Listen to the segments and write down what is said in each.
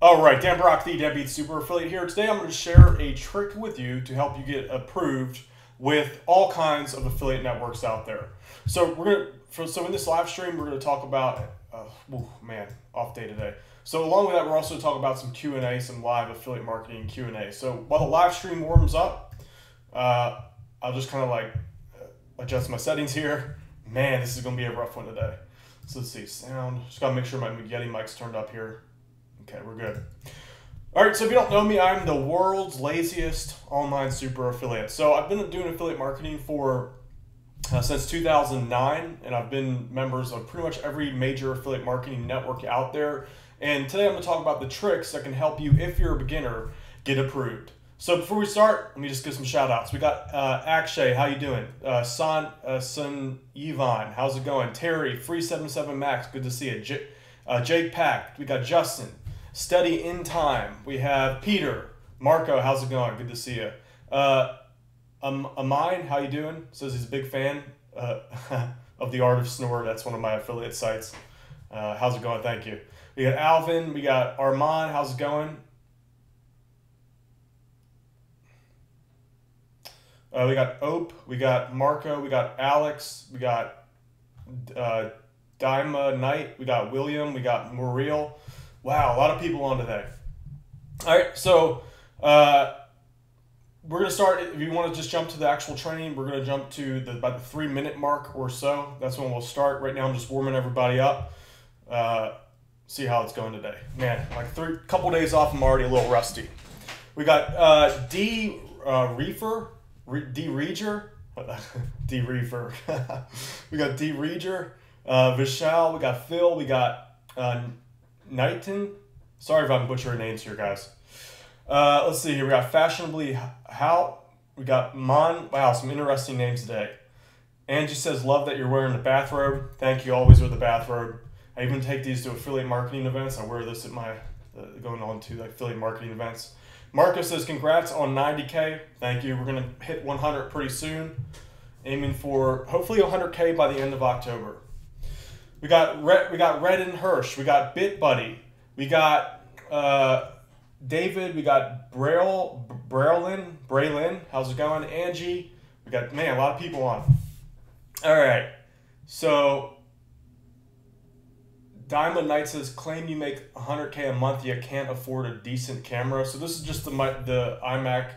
All right, Dan Brock, the Deadbeat Super Affiliate here. Today I'm going to share a trick with you to help you get approved with all kinds of affiliate networks out there. So we're going to, for, so in this live stream, we're going to talk about, uh, oh man, off day today. So along with that, we're also talking about some Q and A, some live affiliate marketing Q and A. So while the live stream warms up, uh, I'll just kind of like uh, adjust my settings here. Man, this is going to be a rough one today. So let's see, sound. Just got to make sure my Yeti mic's turned up here. Okay, we're good. All right, so if you don't know me, I'm the world's laziest online super affiliate. So I've been doing affiliate marketing for uh, since 2009, and I've been members of pretty much every major affiliate marketing network out there. And today I'm going to talk about the tricks that can help you, if you're a beginner, get approved. So before we start, let me just give some shout outs. We got uh, Akshay, how you doing? Uh, San, uh, Sun Yvonne, how's it going? Terry, Free77 Max, good to see you. J- uh, Jake Pack, we got Justin, Study in Time. We have Peter. Marco, how's it going? Good to see you. Uh, um, Amine, how you doing? Says he's a big fan uh, of the Art of Snore. That's one of my affiliate sites. Uh, how's it going? Thank you. We got Alvin. We got Armand. How's it going? Uh, we got Ope. We got Marco. We got Alex. We got uh, Dima Knight. We got William. We got Muriel. Wow, a lot of people on today. All right, so uh, we're gonna start. If you want to just jump to the actual training, we're gonna jump to the about the three minute mark or so. That's when we'll start. Right now, I'm just warming everybody up. Uh, see how it's going today. Man, like three couple days off, I'm already a little rusty. We got uh, D uh, Reefer, Re- D Reger, D Reefer. we got D Reger, uh, Vishal. We got Phil. We got uh, Knighton. Sorry if I'm butchering names here, guys. Uh, let's see here. We got Fashionably How. We got Mon. Wow, some interesting names today. Angie says, Love that you're wearing the bathrobe. Thank you. Always wear the bathrobe. I even take these to affiliate marketing events. I wear this at my uh, going on to like affiliate marketing events. Marco says, Congrats on 90K. Thank you. We're going to hit 100 pretty soon. Aiming for hopefully 100K by the end of October. We got Red, we got Red and Hirsch. We got Bit Buddy. We got uh, David. We got Braille Braylin Braylin. How's it going? Angie. We got man a lot of people on. All right. So Diamond Knight says claim you make 100k a month you can't afford a decent camera. So this is just the the iMac.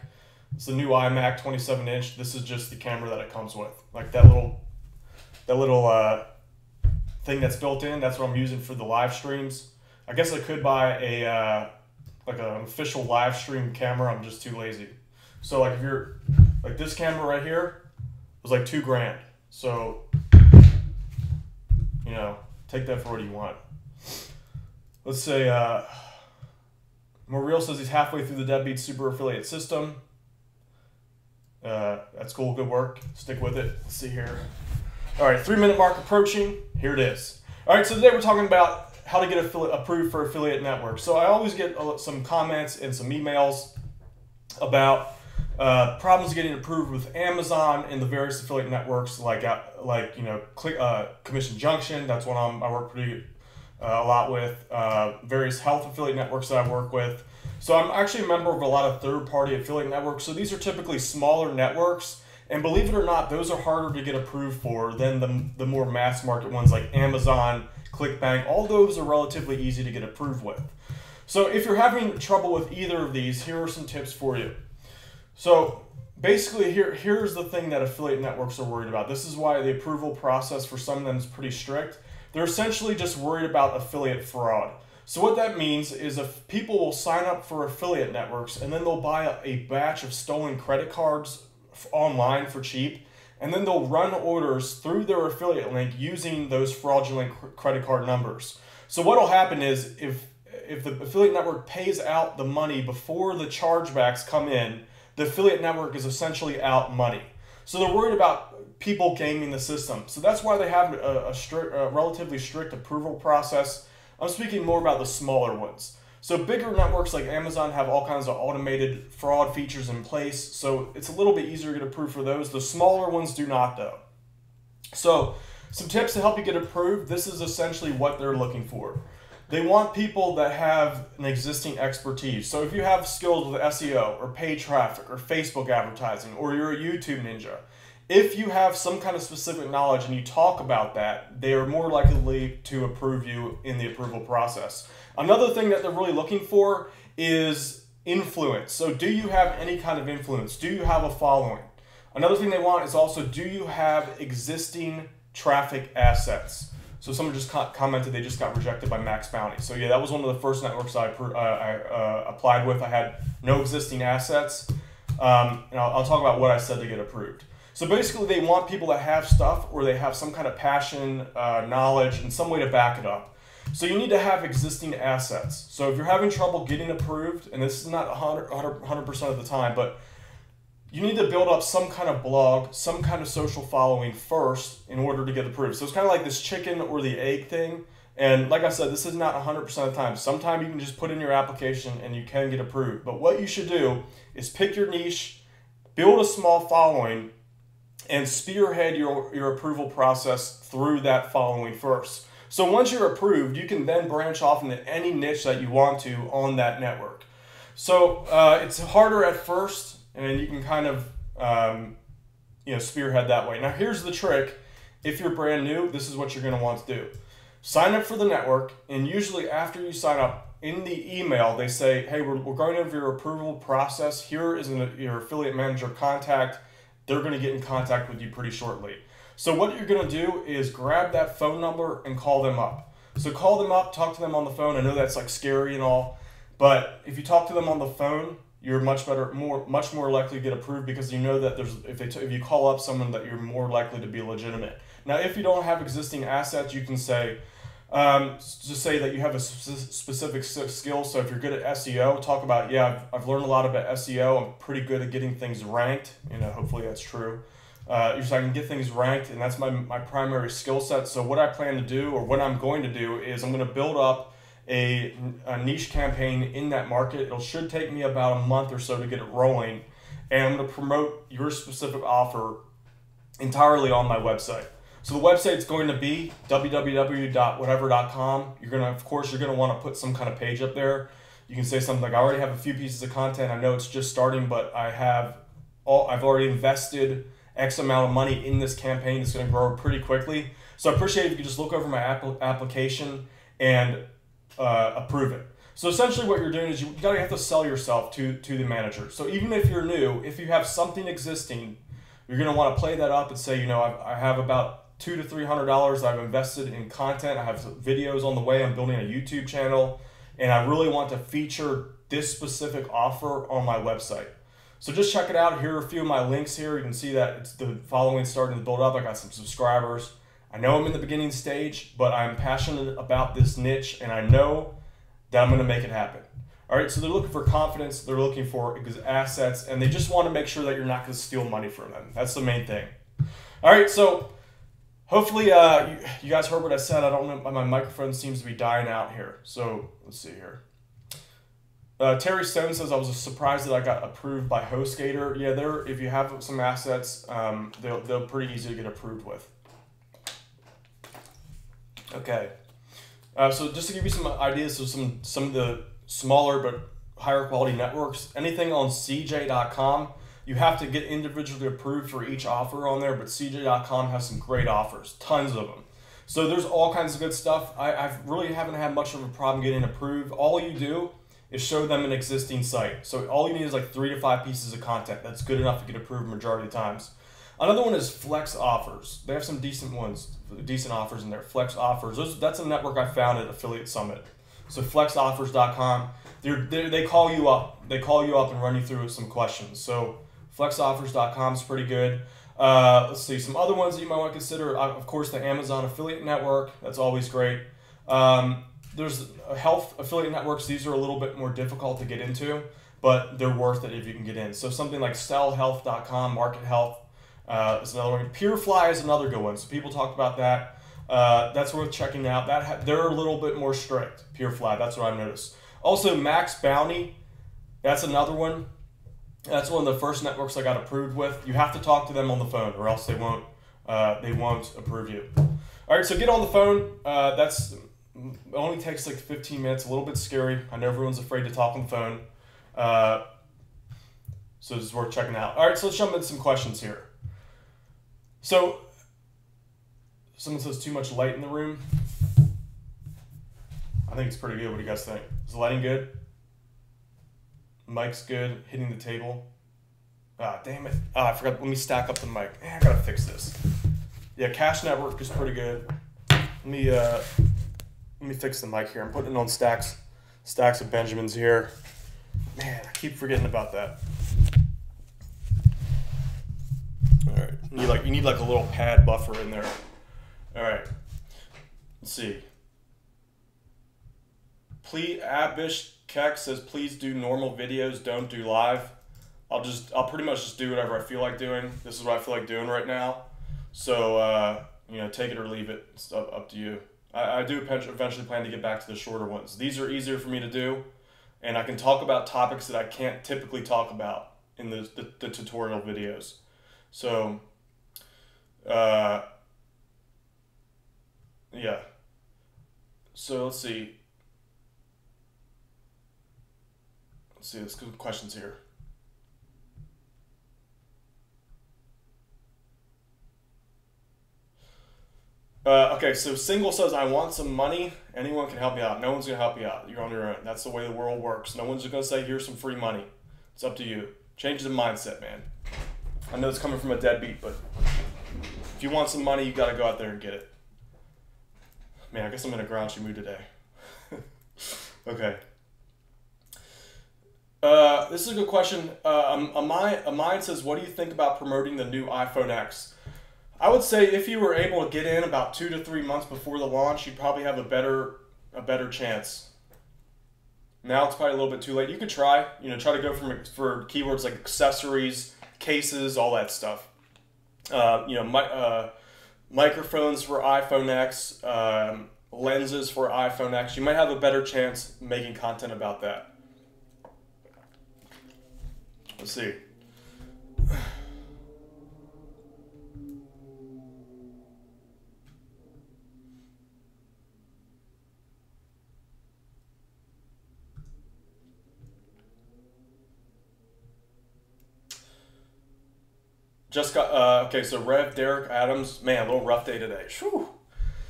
It's the new iMac 27 inch. This is just the camera that it comes with. Like that little that little uh, thing that's built in. That's what I'm using for the live streams. I guess I could buy a uh, like an official live stream camera. I'm just too lazy. So like if you're like this camera right here was like two grand. So you know, take that for what you want. Let's say uh, Muriel says he's halfway through the Deadbeat Super Affiliate system. Uh, that's cool. Good work. Stick with it. Let's see here. All right, three minute mark approaching. Here it is. All right, so today we're talking about how to get affiliate approved for affiliate networks. So I always get some comments and some emails about uh, problems getting approved with Amazon and the various affiliate networks, like uh, like you know, click, uh, Commission Junction. That's one I'm, I work pretty uh, a lot with. Uh, various health affiliate networks that I work with. So I'm actually a member of a lot of third party affiliate networks. So these are typically smaller networks and believe it or not, those are harder to get approved for than the, the more mass market ones like Amazon, ClickBank. All those are relatively easy to get approved with. So if you're having trouble with either of these, here are some tips for you. So basically here here's the thing that affiliate networks are worried about. This is why the approval process for some of them is pretty strict. They're essentially just worried about affiliate fraud. So what that means is if people will sign up for affiliate networks and then they'll buy a batch of stolen credit cards online for cheap, and then they'll run orders through their affiliate link using those fraudulent credit card numbers. So what'll happen is if if the affiliate network pays out the money before the chargebacks come in, the affiliate network is essentially out money. So they're worried about people gaming the system. So that's why they have a, a, strict, a relatively strict approval process. I'm speaking more about the smaller ones. So bigger networks like Amazon have all kinds of automated fraud features in place, so it's a little bit easier to get approved for those. The smaller ones do not though. So some tips to help you get approved. This is essentially what they're looking for. They want people that have an existing expertise. So if you have skills with SEO or paid traffic or Facebook advertising or you're a YouTube ninja, if you have some kind of specific knowledge and you talk about that, they are more likely to approve you in the approval process. Another thing that they're really looking for is influence. So, do you have any kind of influence? Do you have a following? Another thing they want is also do you have existing traffic assets? So, someone just commented they just got rejected by MaxBounty. So, yeah, that was one of the first networks I, uh, I uh, applied with. I had no existing assets. Um, and I'll, I'll talk about what I said to get approved. So basically, they want people that have stuff or they have some kind of passion, uh, knowledge, and some way to back it up. So you need to have existing assets. So if you're having trouble getting approved, and this is not 100, 100% of the time, but you need to build up some kind of blog, some kind of social following first in order to get approved. So it's kind of like this chicken or the egg thing. And like I said, this is not 100% of the time. Sometimes you can just put in your application and you can get approved. But what you should do is pick your niche, build a small following, and spearhead your, your approval process through that following first. So once you're approved, you can then branch off into any niche that you want to on that network. So uh, it's harder at first, and you can kind of um, you know spearhead that way. Now here's the trick: if you're brand new, this is what you're going to want to do. Sign up for the network, and usually after you sign up, in the email they say, "Hey, we're, we're going over your approval process. Here is an, your affiliate manager contact." they're going to get in contact with you pretty shortly. So what you're going to do is grab that phone number and call them up. So call them up, talk to them on the phone. I know that's like scary and all, but if you talk to them on the phone, you're much better, more, much more likely to get approved because you know that there's if they if you call up someone that you're more likely to be legitimate. Now, if you don't have existing assets, you can say, um, just say that you have a specific skill. So if you're good at SEO, talk about yeah, I've, I've learned a lot about SEO. I'm pretty good at getting things ranked. You know, hopefully that's true. Uh, so I can get things ranked, and that's my my primary skill set. So what I plan to do, or what I'm going to do, is I'm going to build up a, a niche campaign in that market. It should take me about a month or so to get it rolling, and I'm going to promote your specific offer entirely on my website. So the website's going to be www.whatever.com. You're gonna, of course, you're gonna want to put some kind of page up there. You can say something like, "I already have a few pieces of content. I know it's just starting, but I have all. I've already invested X amount of money in this campaign. that's going to grow pretty quickly. So I appreciate if you could just look over my app- application and uh, approve it. So essentially, what you're doing is you gotta have to sell yourself to to the manager. So even if you're new, if you have something existing, you're gonna want to play that up and say, you know, I, I have about two to three hundred dollars I've invested in content. I have videos on the way. I'm building a YouTube channel, and I really want to feature this specific offer on my website. So just check it out. Here are a few of my links here. You can see that it's the following starting to build up. I got some subscribers. I know I'm in the beginning stage, but I'm passionate about this niche, and I know that I'm going to make it happen. All right, so they're looking for confidence, they're looking for assets, and they just want to make sure that you're not going to steal money from them. That's the main thing. All right, so hopefully uh, you, you, guys heard what I said. I don't know, my microphone seems to be dying out here. So let's see here. Uh, Terry Stone says I was surprised that I got approved by HostGator. Yeah, they're if you have some assets, um, they'll they're pretty easy to get approved with. Okay, uh, so just to give you some ideas of some some of the smaller but higher quality networks, anything on CJ.com you have to get individually approved for each offer on there, but CJ.com has some great offers, tons of them. So there's all kinds of good stuff. I, I really haven't had much of a problem getting approved. All you do is show them an existing site. So all you need is like three to five pieces of content. That's good enough to get approved majority of times. Another one is FlexOffers. They have some decent ones, decent offers in there. FlexOffers. Those, that's a network I found at Affiliate Summit. So flexoffers.com. They're, they're, they call you up. They call you up and run you through some questions. So Flexoffers.com is pretty good. Uh, let's see, some other ones that you might want to consider. Uh, of course, the Amazon Affiliate Network. That's always great. Um, there's health affiliate networks. These are a little bit more difficult to get into, but they're worth it if you can get in. So something like SellHealth.com, Market Health uh, is another one. PureFly is another good one. So people talk about that. Uh, that's worth checking out. That ha- they're a little bit more strict. PureFly. That's what I've noticed. Also, MaxBounty. That's another one. That's one of the first networks I got approved with. You have to talk to them on the phone, or else they won't uh, they won't approve you. All right, so get on the phone. Uh, that's It only takes like 15 minutes, a little bit scary. I know everyone's afraid to talk on the phone. Uh, so it's worth checking out. All right, so let's jump into some questions here. So, someone says too much light in the room. I think it's pretty good. What do you guys think? Is the lighting good? Mic's good. Hitting the table. Ah, damn it. Ah, I forgot. Let me stack up the mic. Eh, I gotta fix this. Yeah, Cash Network is pretty good. Let me uh, let me fix the mic here. I'm putting it on stacks, stacks of Benjamins here. Man, I keep forgetting about that. All right, you need like you need like a little pad buffer in there. All right, let's see. Please, Abish Keck says, please do normal videos, don't do live. I'll just, I'll pretty much just do whatever I feel like doing. This is what I feel like doing right now. So, uh, you know, take it or leave it. It's up, up to you. I, I do eventually plan to get back to the shorter ones. These are easier for me to do, and I can talk about topics that I can't typically talk about in the, the, the tutorial videos. So, uh, yeah. So let's see. Let's see, let's go questions here. Uh, okay, so single says, I want some money. Anyone can help you out. No one's going to help you out. You're on your own. That's the way the world works. No one's going to say, here's some free money. It's up to you. Change the mindset, man. I know it's coming from a deadbeat, but if you want some money, you got to go out there and get it. Man, I guess I'm in a grouchy mood today. okay. Uh, this is a good question. Uh, um, a, mind, a mind says, "What do you think about promoting the new iPhone X?" I would say if you were able to get in about two to three months before the launch, you'd probably have a better a better chance. Now it's probably a little bit too late. You could try, you know, try to go from for keywords like accessories, cases, all that stuff. Uh, you know, my, uh, microphones for iPhone X, um, lenses for iPhone X. You might have a better chance making content about that. Let's see. Just got uh, okay. So Rev Derek Adams, man, a little rough day today. Whew.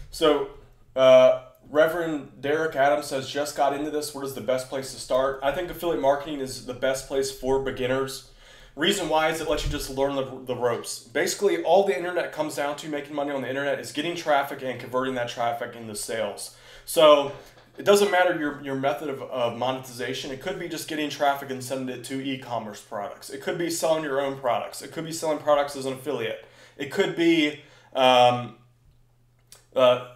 So uh, Reverend Derek Adams has just got into this. What is the best place to start? I think affiliate marketing is the best place for beginners. Reason why is it lets you just learn the, the ropes. Basically, all the internet comes down to making money on the internet is getting traffic and converting that traffic into sales. So it doesn't matter your, your method of, of monetization. It could be just getting traffic and sending it to e-commerce products. It could be selling your own products. It could be selling products as an affiliate. It could be um, uh,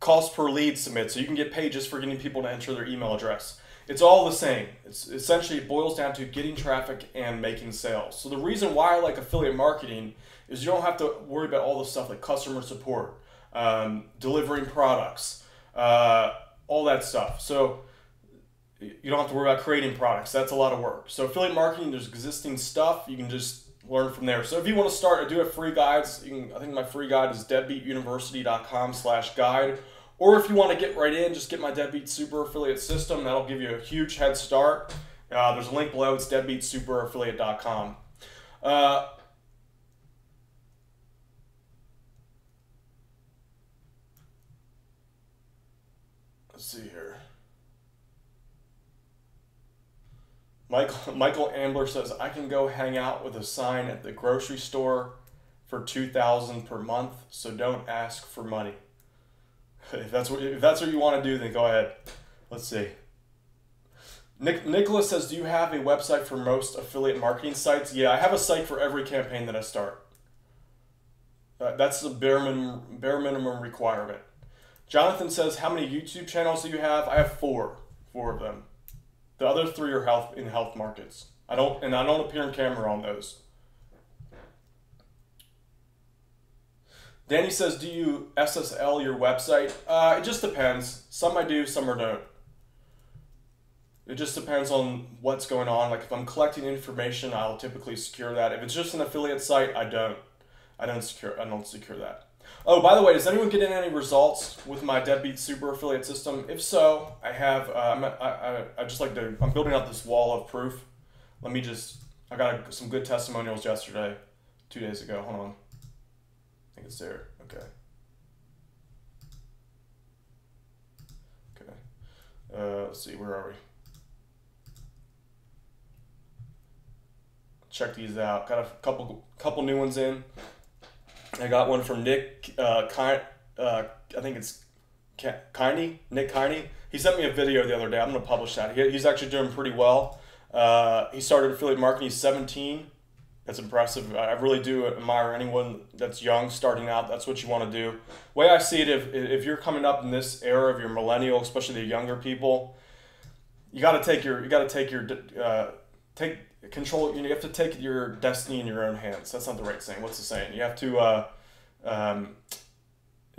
cost per lead submit, so you can get paid just for getting people to enter their email address. It's all the same. It's essentially it boils down to getting traffic and making sales. So the reason why I like affiliate marketing is you don't have to worry about all the stuff like customer support, um, delivering products, uh, all that stuff. So you don't have to worry about creating products. That's a lot of work. So affiliate marketing, there's existing stuff. You can just learn from there. So if you want to start, I do have free guides. Can, I think my free guide is deadbeatuniversity.com slash guide or if you want to get right in, just get my Deadbeat Super Affiliate system. That'll give you a huge head start. Uh, there's a link below. It's deadbeatsuperaffiliate.com. Uh, see here. Michael Michael Ambler says I can go hang out with a sign at the grocery store for two thousand per month. So don't ask for money. If that's what if that's what you want to do, then go ahead. Let's see. Nick, Nicholas says, "Do you have a website for most affiliate marketing sites?" Yeah, I have a site for every campaign that I start. Uh, that's the bare minimum bare minimum requirement. Jonathan says, "How many YouTube channels do you have?" I have four, four of them. The other three are health in health markets. I don't and I don't appear in camera on those. Danny says, do you SSL your website? Uh, it just depends. Some I do, some I don't. It just depends on what's going on. Like if I'm collecting information, I'll typically secure that. If it's just an affiliate site, I don't. I don't secure. I don't secure that. Oh, by the way, does anyone get in any results with my Deadbeat Super Affiliate system? If so, I have. Uh, I, I I just like to. I'm building up this wall of proof. Let me just. I got a, some good testimonials yesterday, two days ago. Hold on. I think it's there. Okay. Okay. Uh, let's see. Where are we? Check these out. Got a couple couple new ones in. I got one from Nick uh. Uh, I think it's Kiney. Nick Kiney. He sent me a video the other day. I'm gonna publish that. He, he's actually doing pretty well. Uh, he started affiliate marketing. He's 17. That's impressive. I really do admire anyone that's young, starting out. That's what you want to do. way I see it, if if you're coming up in this era of your millennial, especially the younger people, you got to take your you got to take your uh, take control. You have to take your destiny in your own hands. That's not the right saying. What's the saying? You have to. Uh, um,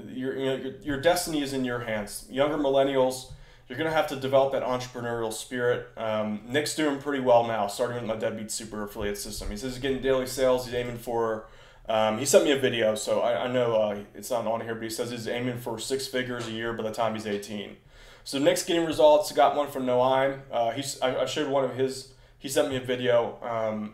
your, you know, your, your destiny is in your hands. Younger millennials, you're going to have to develop that entrepreneurial spirit. Um, Nick's doing pretty well now, starting with my Deadbeat Super affiliate system. He says he's getting daily sales. He's aiming for, um, he sent me a video, so I, I know uh, it's not on here, but he says he's aiming for six figures a year by the time he's 18. So Nick's getting results. Got one from Noam. Uh, he's, I, I showed one of his he sent me a video. Um,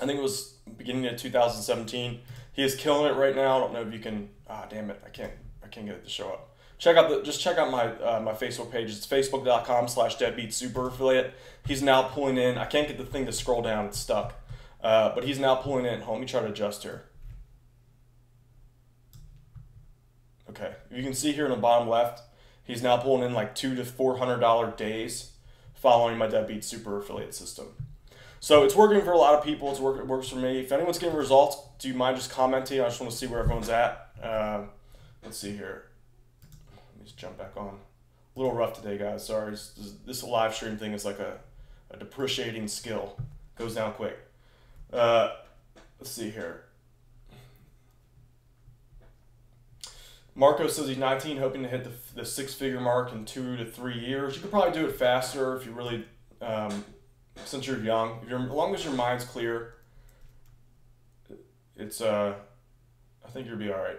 I think it was beginning of 2017. He is killing it right now. I don't know if you can. Ah, damn it! I can't. I can't get it to show up. Check out the. Just check out my uh, my Facebook page. It's facebook.com/slash deadbeat super affiliate. He's now pulling in. I can't get the thing to scroll down. It's stuck. Uh, but he's now pulling in. Let me try to adjust here. Okay, you can see here in the bottom left, he's now pulling in like two to four hundred dollar days following my Deadbeat Super affiliate system. So it's working for a lot of people. It's work, it works for me. If anyone's getting results, do you mind just commenting? I just want to see where everyone's at. Uh, let's see here. Let me just jump back on. A little rough today, guys. Sorry. This, this live stream thing is like a, a depreciating skill. Goes down quick. Uh, let's see here. Marco says he's 19, hoping to hit the, the six figure mark in two to three years. You could probably do it faster if you really, um, since you're young. If you're, as long as your mind's clear, it's, uh, I think you'll be all right.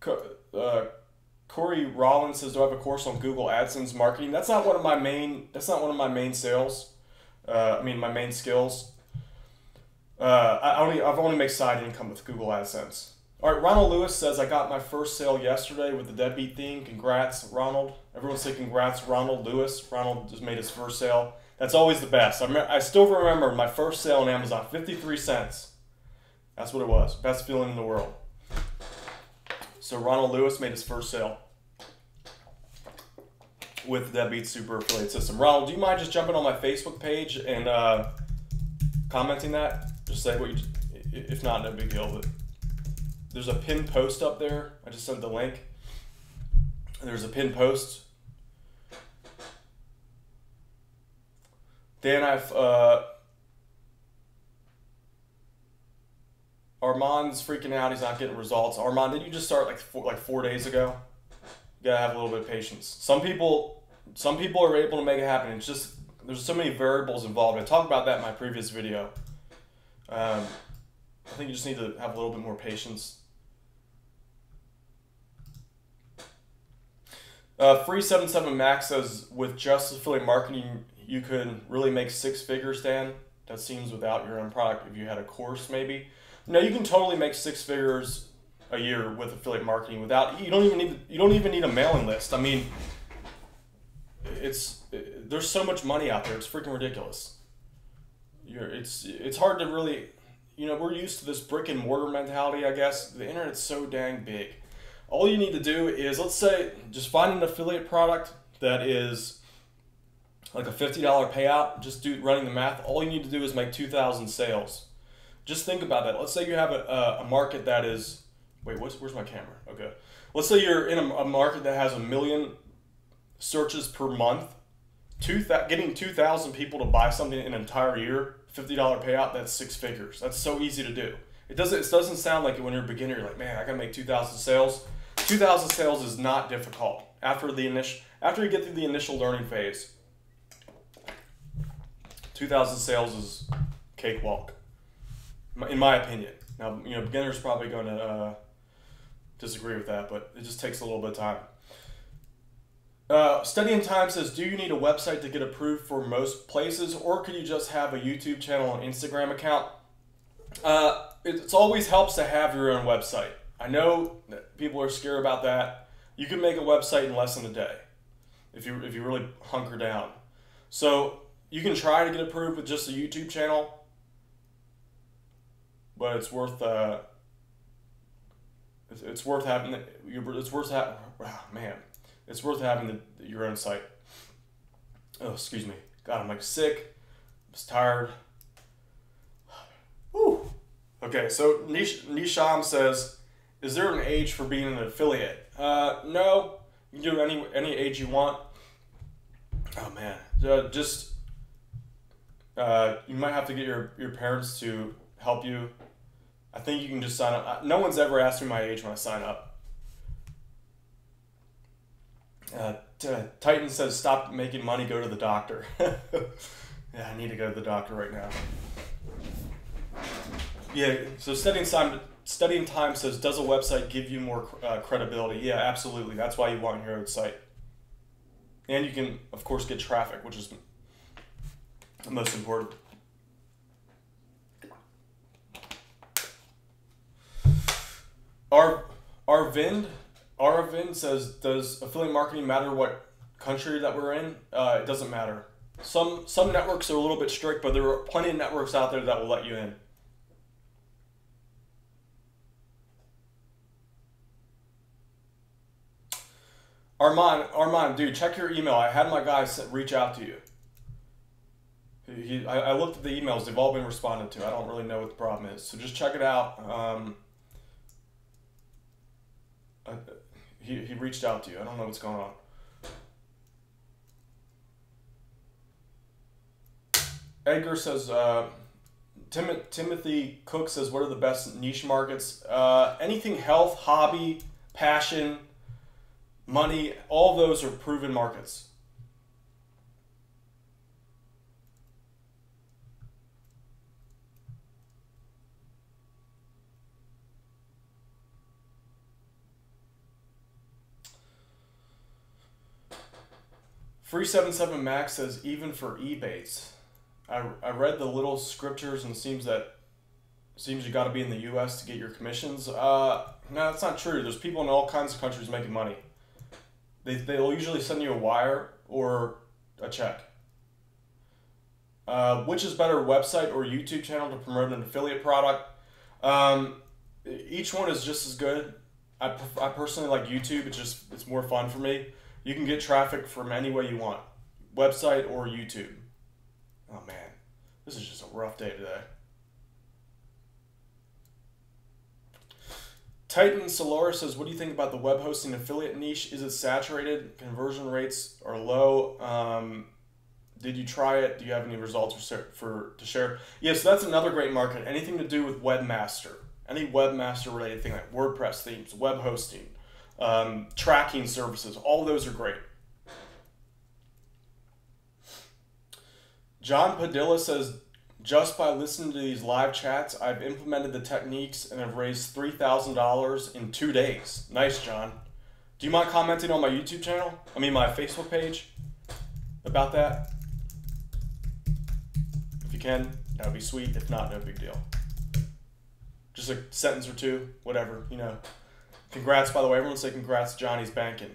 Co- uh, Corey Rollins says, "Do I have a course on Google AdSense marketing?" That's not one of my main. That's not one of my main sales. Uh, I mean, my main skills. Uh, I only I've only made side income with Google AdSense. All right, Ronald Lewis says, I got my first sale yesterday with the deadbeat theme. Congrats, Ronald. Everyone say congrats, Ronald Lewis. Ronald just made his first sale. That's always the best. I, me- I still remember my first sale on Amazon, 53 cents. That's what it was. Best feeling in the world. So Ronald Lewis made his first sale with the Deadbeat Super Affiliate System. Ronald, do you mind just jumping on my Facebook page and uh, commenting that? Just say what you, if not, no big deal, but there's a pin post up there. I just sent the link. There's a pin post. Dan, I've uh, Armand's freaking out. He's not getting results. Armand, did you just start like four, like four days ago? You gotta have a little bit of patience. Some people, some people are able to make it happen. It's just there's so many variables involved. I talked about that in my previous video. Um, I think you just need to have a little bit more patience. Uh, Free seven seven Max says with just affiliate marketing, you could really make six figures, Dan. That seems without your own product. If you had a course, maybe. No, you can totally make six figures a year with affiliate marketing without. You don't even need. You don't even need a mailing list. I mean, it's it, there's so much money out there. It's freaking ridiculous. You're, it's it's hard to really. You know, we're used to this brick and mortar mentality. I guess the internet's so dang big all you need to do is let's say just find an affiliate product that is like a $50 payout. Just do running the math all you need to do is make 2000 sales. Just think about that. Let's say you have a, a market that is wait where's, where's my camera? Okay. Let's say you're in a, a market that has a million searches per month. Two getting 2000 people to buy something in an entire year $50 payout that's six figures. That's so easy to do. It doesn't it doesn't sound like it when you're a beginner you're like man i gotta make 2000 sales 2000 sales is not difficult after the initial after you get through the initial learning phase 2000 sales is cakewalk in my opinion now you know beginners probably going to uh, disagree with that, but it just takes a little bit of time. Uh, Studying Time says, do you need a website to get approved for most places, or could you just have a YouTube channel and Instagram account? Uh, it always helps to have your own website. I know that people are scared about that. You can make a website in less than a day if you if you really hunker down. So you can try to get approved with just a YouTube channel, but it's worth uh, it's, it's worth having it's worth having wow man it's worth having the, your own site. Oh, excuse me. God, I'm like sick. I'm just tired. Whew. Okay, so Nish, Nisham says, is there an age for being an affiliate? Uh, no. You can do any any age you want. Oh man, uh, just uh, you might have to get your, your parents to help you. I think you can just sign up. No one's ever asked me my age when I sign up. Uh, Titan says, "Stop making money. Go to the doctor." yeah, I need to go to the doctor right now. Yeah. So setting time, studying time says, "Does a website give you more uh, credibility?" Yeah, absolutely. That's why you want your own site, and you can, of course, get traffic, which is the most important. Our our Vind Aravind says, does affiliate marketing matter what country that we're in? Uh, it doesn't matter. Some some networks are a little bit strict, but there are plenty of networks out there that will let you in. Armand, Armand, dude, check your email. I had my guys reach out to you. He, I, I looked at the emails; they've all been responded to. I don't really know what the problem is, so just check it out. Um, he, he reached out to you. I don't know what's going on. Edgar says, uh, Tim- Timothy Cook says, what are the best niche markets? Uh, anything health, hobby, passion, money, all those are proven markets. Free seven seven Max says even for Ebates. I, I read the little scriptures and seems that seems you got to be in the U.S. to get your commissions. Uh, no, that's not true. There's people in all kinds of countries making money. They they'll usually send you a wire or a check. Uh, which is better, website or YouTube channel to promote an affiliate product? Um, each one is just as good. I, I personally like YouTube. It's just it's more fun for me. You can get traffic from any way you want, website or YouTube. Oh man, this is just a rough day today. Titan Solar says, "What do you think about the web hosting affiliate niche? Is it saturated? Conversion rates are low. Um, did you try it? Do you have any results for, for to share? Yes, yeah, so that's another great market. Anything to do with webmaster, any webmaster related thing like WordPress themes, web hosting, um, tracking services. All those are great. John Padilla says, just by listening to these live chats, I've implemented the techniques and have raised $3,000 in two days. Nice, John. Do you mind commenting on my YouTube channel? I mean, my Facebook page about that? If you can, that would be sweet. If not, no big deal. Just a sentence or two, whatever, you know. Congrats, by the way. Everyone say congrats, to Johnny's banking.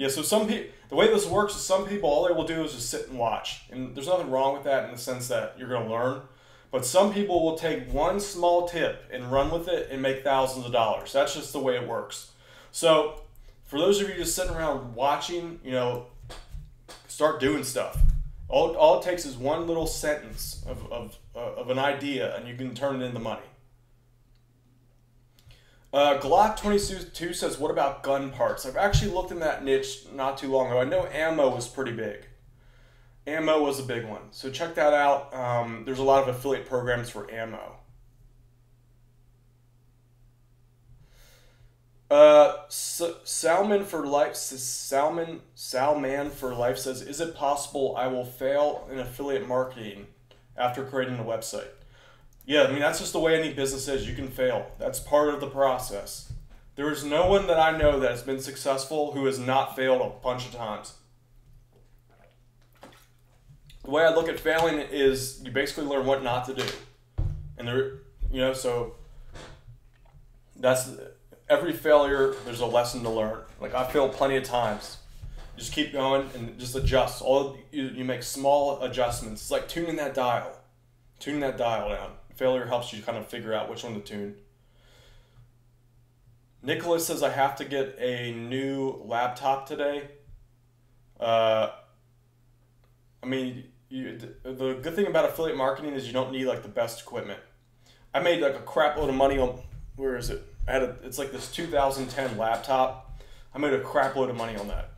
Yeah, so some people, the way this works is some people, all they will do is just sit and watch. And there's nothing wrong with that in the sense that you're going to learn. But some people will take one small tip and run with it and make thousands of dollars. That's just the way it works. So for those of you just sitting around watching, you know, start doing stuff. All, all it takes is one little sentence of, of, uh, of an idea and you can turn it into money. Uh, Glock 22 says, what about gun parts? I've actually looked in that niche not too long ago. I know ammo was pretty big. Ammo was a big one. So check that out. Um, there's a lot of affiliate programs for ammo. Uh, Salmon for Life says Salmon Salman for Life says, "Is it possible I will fail in affiliate marketing after creating a website?" Yeah, I mean that's just the way any business is. You can fail. That's part of the process. There is no one that I know that has been successful who has not failed a bunch of times. The way I look at failing is you basically learn what not to do. And there, you know, so that's every failure, there's a lesson to learn. Like I failed plenty of times. Just keep going and just adjust. All you, you make small adjustments. It's like tuning that dial, tuning that dial down. Failure helps you kind of figure out which one to tune. Nicholas says I have to get a new laptop today. Uh, I mean, you, the good thing about affiliate marketing is you don't need like the best equipment. I made like a crap load of money on where is it? I had a it's like this 2010 laptop. I made a crap load of money on that.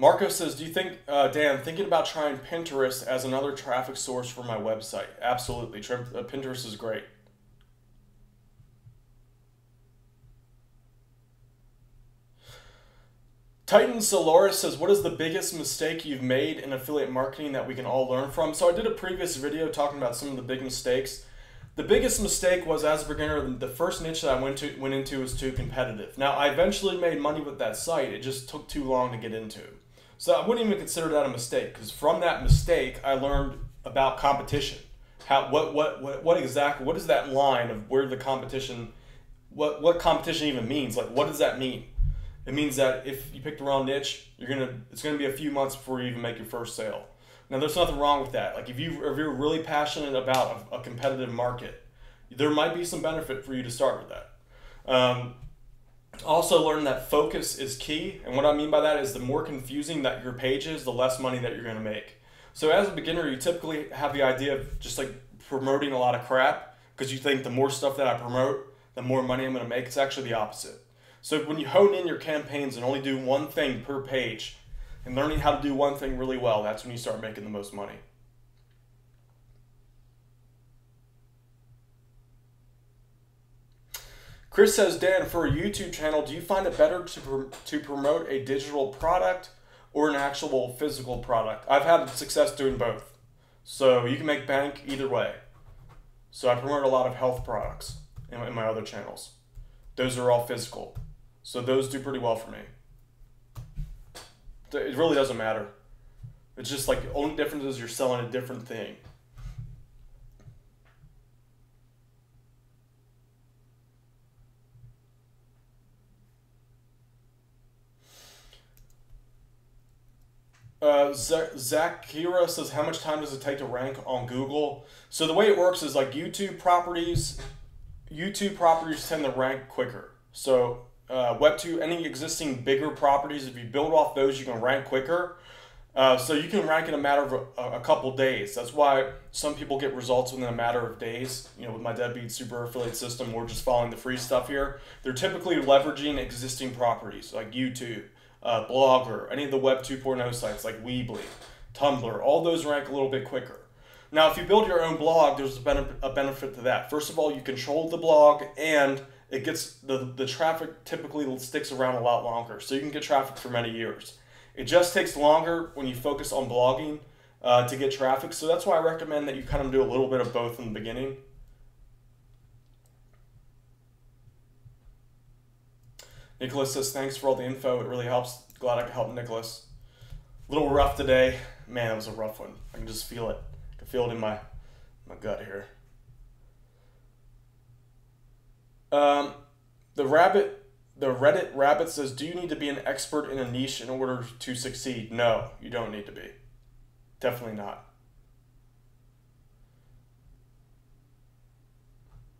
Marco says, "Do you think, uh, Dan, thinking about trying Pinterest as another traffic source for my website? Absolutely, uh, Pinterest is great." Titan Solaris says, What is the biggest mistake you've made in affiliate marketing that we can all learn from? So, I did a previous video talking about some of the big mistakes. The biggest mistake was as a beginner, the first niche that I went to went into was too competitive. Now, I eventually made money with that site, it just took too long to get into. So, I wouldn't even consider that a mistake because from that mistake, I learned about competition. How, what, what, what, what exactly, what is that line of where the competition, what, what competition even means? Like, what does that mean? It means that if you pick the wrong niche, you're gonna it's gonna be a few months before you even make your first sale. Now, there's nothing wrong with that. Like if you if you're really passionate about a, a competitive market, there might be some benefit for you to start with that. Um, also, learn that focus is key, and what I mean by that is the more confusing that your page is, the less money that you're gonna make. So as a beginner, you typically have the idea of just like promoting a lot of crap because you think the more stuff that I promote, the more money I'm gonna make. It's actually the opposite so when you hone in your campaigns and only do one thing per page and learning how to do one thing really well, that's when you start making the most money. Chris says, Dan, for a YouTube channel, do you find it better to, to promote a digital product or an actual physical product? I've had success doing both. So you can make bank either way. So I promote a lot of health products in, in my other channels. Those are all physical. So those do pretty well for me. It really doesn't matter. It's just like the only difference is you're selling a different thing. Uh, Zach Kira says, How much time does it take to rank on Google? So, the way it works is like YouTube properties, YouTube properties tend to rank quicker. So, uh, Web2, any existing bigger properties, if you build off those, you can rank quicker. Uh, so you can rank in a matter of a, a, couple days. That's why some people get results within a matter of days. You know, with my Deadbeat Super Affiliate system, we're just following the free stuff here. They're typically leveraging existing properties like YouTube, uh, Blogger, any of the Web 2.0 sites like Weebly, Tumblr. All those rank a little bit quicker. Now, if you build your own blog, there's a, benefit, a benefit to that. First of all, you control the blog and it gets the the traffic typically sticks around a lot longer, so you can get traffic for many years. It just takes longer when you focus on blogging uh, to get traffic, so that's why I recommend that you kind of do a little bit of both in the beginning. Nicholas says, thanks for all the info. It really helps. Glad I could help Nicholas. A little rough today. Man, it was a rough one. I can just feel it. I can feel it in my, my gut here. Um, the rabbit, the Reddit rabbit says, "Do you need to be an expert in a niche in order to succeed?" No, you don't need to be. Definitely not.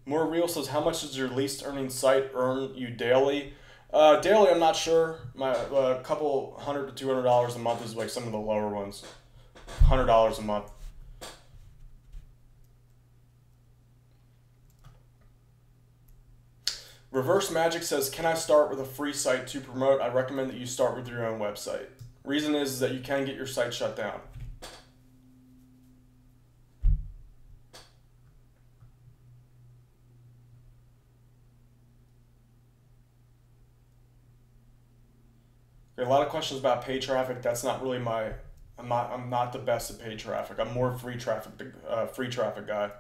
More real says, "How much does your least earning site earn you daily?" Uh, daily, I'm not sure. My a uh, couple hundred to two hundred dollars a month is like some of the lower ones. Hundred dollars a month. Reverse Magic says, Can I start with a free site to promote? I recommend that you start with your own website. Reason is, is that you can get your site shut down. A lot of questions about paid traffic. That's not really my. I'm not. I'm not the best at paid traffic. I'm more free traffic. Uh, free traffic guy.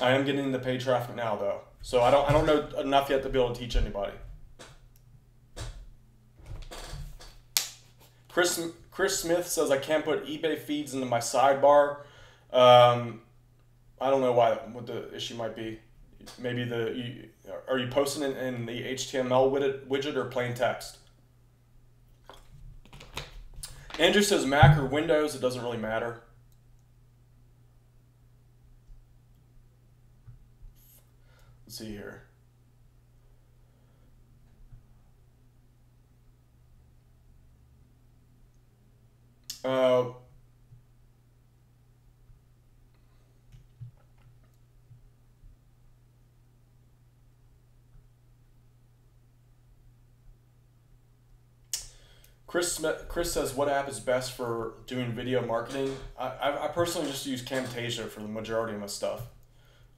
I am getting into paid traffic now though, so I don't I don't know enough yet to be able to teach anybody. Chris Chris Smith says I can't put eBay feeds into my sidebar. Um, I don't know why what the issue might be. Maybe the you, are you posting it in the HTML widget or plain text? Andrew says Mac or Windows. It doesn't really matter. Let's see here. Uh, Chris Chris says, "What app is best for doing video marketing?" I, I, personally just use Camtasia for the majority of my stuff.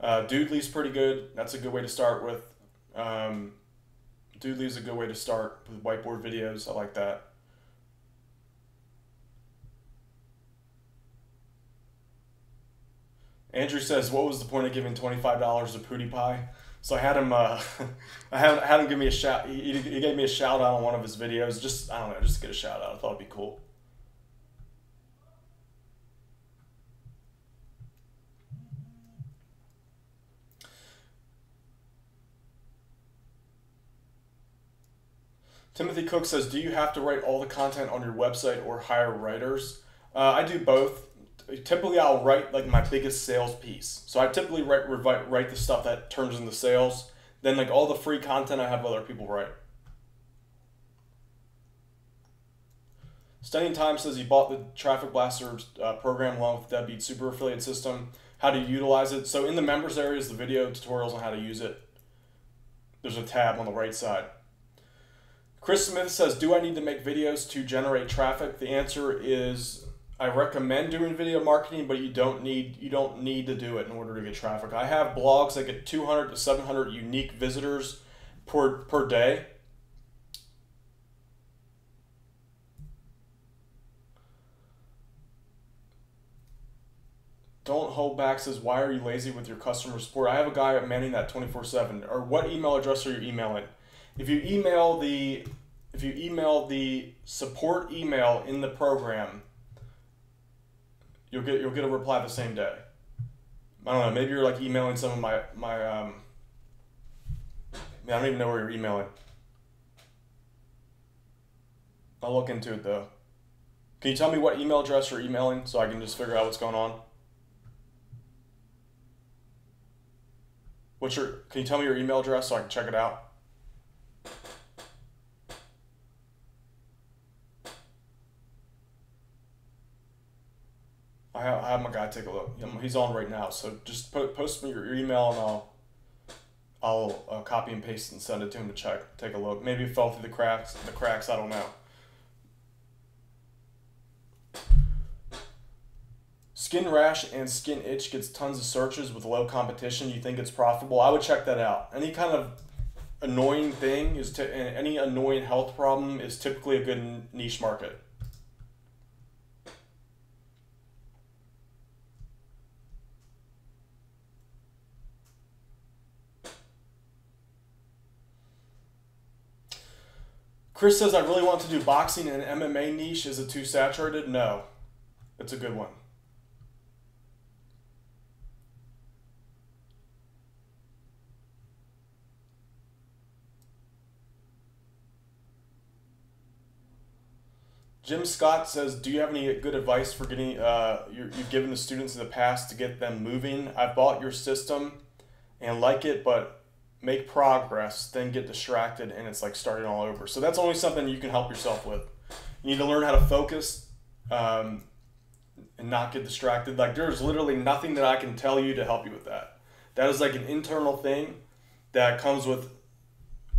Uh, Doodly's pretty good. That's a good way to start with. Um, Doodly's a good way to start with whiteboard videos. I like that. Andrew says, "What was the point of giving twenty five dollars to PewDiePie?" So I had him. Uh, I had, had him give me a shout. He, he gave me a shout out on one of his videos. Just I don't know, just get a shout out. I thought it'd be cool. Timothy Cook says, "Do you have to write all the content on your website or hire writers?" Uh, I do both. Typically, I'll write like my biggest sales piece. So I typically write write, write the stuff that turns into sales. Then like all the free content, I have other people write. Studying Time says he bought the Traffic Blaster uh, program along with the Deadbeat Super Affiliate System. How to utilize it. So in the members area is the video tutorials on how to use it. There's a tab on the right side. Chris Smith says, Do I need to make videos to generate traffic? The answer is I recommend doing video marketing, but you don't need you don't need to do it in order to get traffic. I have blogs that get 200 to 700 unique visitors per per day. Don't hold back says why are you lazy with your customer support? I have a guy manning that 24/7. Or what email address are you emailing? if you email the if you email the support email in the program, you'll get you'll get a reply the same day. I don't know. Maybe you're like emailing some of my my. Um, I don't even know where you're emailing. I'll look into it though. Can you tell me what email address you're emailing so I can just figure out what's going on? What's your? Can you tell me your email address so I can check it out? I have, I have my guy take a look. He's on right now, so just put, post me your email and I'll I'll uh, copy and paste and send it to him to check. Take a look. Maybe it fell through the cracks. The cracks. I don't know. Skin rash and skin itch gets tons of searches with low competition. You think it's profitable? I would check that out. Any kind of annoying thing is to any annoying health problem is typically a good niche market. Chris says, I really want to do boxing and MMA niche. Is it too saturated? No. It's a good one. Jim Scott says, "Do you have any good advice for getting uh, you've given the students in the past to get them moving? I've bought your system and like it, but make progress, then get distracted, and it's like starting all over. So that's only something you can help yourself with. You need to learn how to focus um, and not get distracted. Like there's literally nothing that I can tell you to help you with that. That is like an internal thing that comes with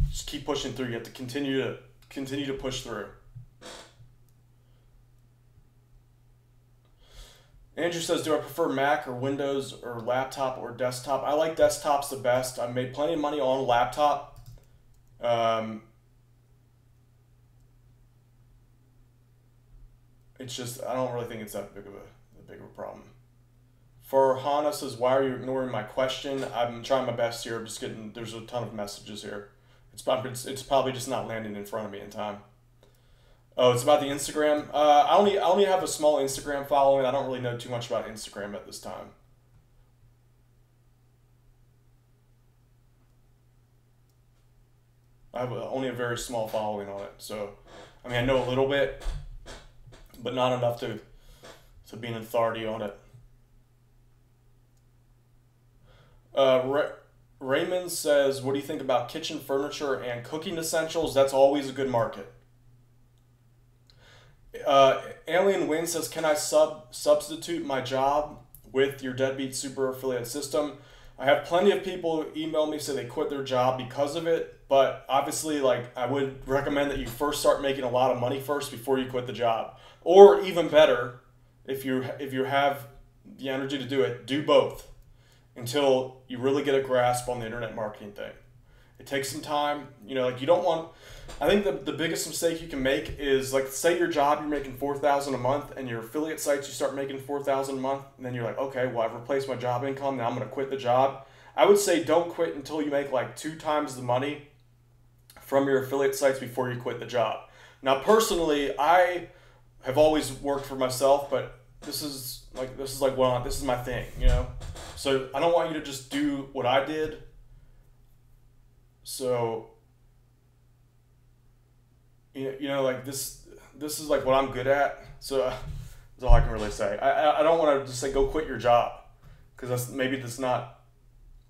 just keep pushing through. You have to continue to continue to push through. Andrew says, do I prefer Mac or Windows or laptop or desktop? I like desktops the best. I've made plenty of money on laptop. Um, it's just I don't really think it's that big of a, a big of a problem. For Hana says, why are you ignoring my question? I'm trying my best here. I'm just getting, there's a ton of messages here. It's, it's, it's probably just not landing in front of me in time. Oh, it's about the Instagram. Uh, I only I only have a small Instagram following. I don't really know too much about Instagram at this time. I have only a very small following on it, so I mean I know a little bit, but not enough to to be an authority on it. Uh, Ra- Raymond says, "What do you think about kitchen furniture and cooking essentials? That's always a good market." Uh, Alien Win says, "Can I sub substitute my job with your deadbeat super affiliate system?" I have plenty of people email me say they quit their job because of it, but obviously, like I would recommend that you first start making a lot of money first before you quit the job, or even better, if you if you have the energy to do it, do both until you really get a grasp on the internet marketing thing. It takes some time. You know, like you don't want. I think the, the biggest mistake you can make is like say your job you're making four thousand a month and your affiliate sites you start making four thousand a month and then you're like okay well I've replaced my job income now I'm gonna quit the job. I would say don't quit until you make like two times the money from your affiliate sites before you quit the job. Now personally I have always worked for myself but this is like this is like well this is my thing you know so I don't want you to just do what I did so, you know, like this, this is like what I'm good at. So that's all I can really say. I, I don't want to just say go quit your job because that's maybe that's not,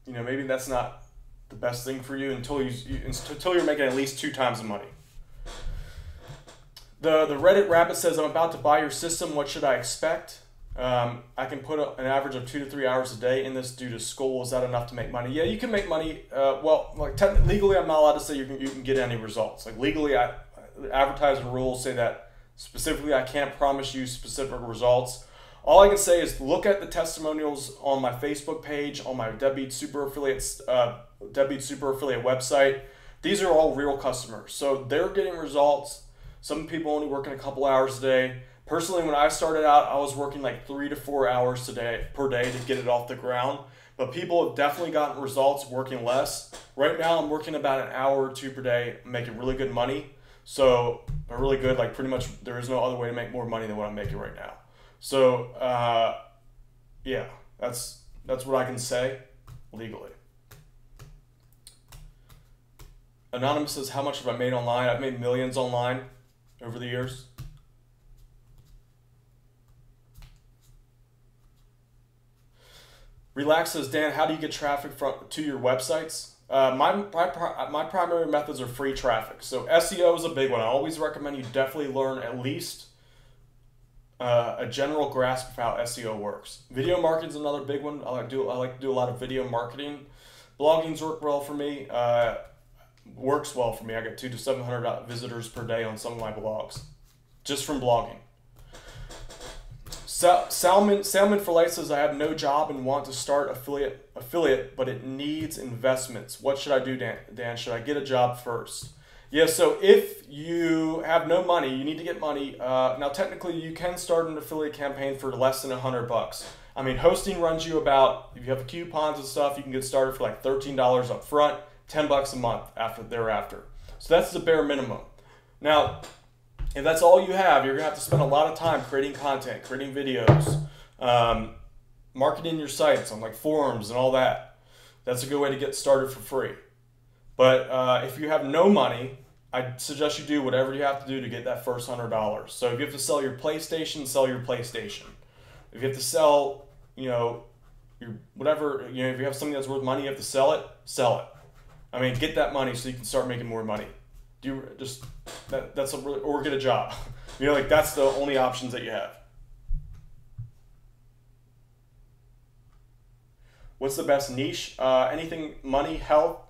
you know, maybe that's not the best thing for you until you, you until you're making at least two times the money. The the Reddit rabbit says I'm about to buy your system. What should I expect? Um, I can put a, an average of two to three hours a day in this due to school. Is that enough to make money? Yeah, you can make money. Uh, well, like te- legally, I'm not allowed to say you can, you can get any results. Like legally, I, advertising rules say that specifically I can't promise you specific results. All I can say is look at the testimonials on my Facebook page, on my Deadbeat Super Affiliates, uh, Deadbeat Super Affiliate website. These are all real customers, so they're getting results. Some people only working a couple hours a day Personally, when I started out, I was working like three to four hours today per day to get it off the ground. But people have definitely gotten results working less. Right now, I'm working about an hour or two per day, making really good money. So, really good. Like pretty much, there is no other way to make more money than what I'm making right now. So, uh, yeah, that's that's what I can say legally. Anonymous says, "How much have I made online? I've made millions online over the years." Relax says, Dan, how do you get traffic from to your websites? Uh, my, my, my primary methods are free traffic. So SEO is a big one. I always recommend you definitely learn at least uh, a general grasp of how SEO works. Video marketing is another big one. I like do I like to do a lot of video marketing. Blogging's work well for me. Uh, works well for me. I get two to seven hundred visitors per day on some of my blogs, just from blogging. Salmon Salmon for Life says I have no job and want to start affiliate affiliate, but it needs investments. What should I do, Dan? Dan, should I get a job first? Yeah, so if you have no money, you need to get money. Uh, now, technically, you can start an affiliate campaign for less than a hundred bucks. I mean, hosting runs you about if you have coupons and stuff, you can get started for like thirteen dollars up front, ten bucks a month after thereafter. So that's the bare minimum. Now, if that's all you have, you're gonna have to spend a lot of time creating content, creating videos, um, marketing your sites on like forums and all that. That's a good way to get started for free. But uh, if you have no money, I suggest you do whatever you have to do to get that first hundred dollars. So if you have to sell your PlayStation, sell your PlayStation. If you have to sell, you know, your whatever, you know, if you have something that's worth money, you have to sell it, sell it. I mean, get that money so you can start making more money do you just that that's a really, or get a job. You know, like that's the only options that you have. What's the best niche? Uh, anything money, health,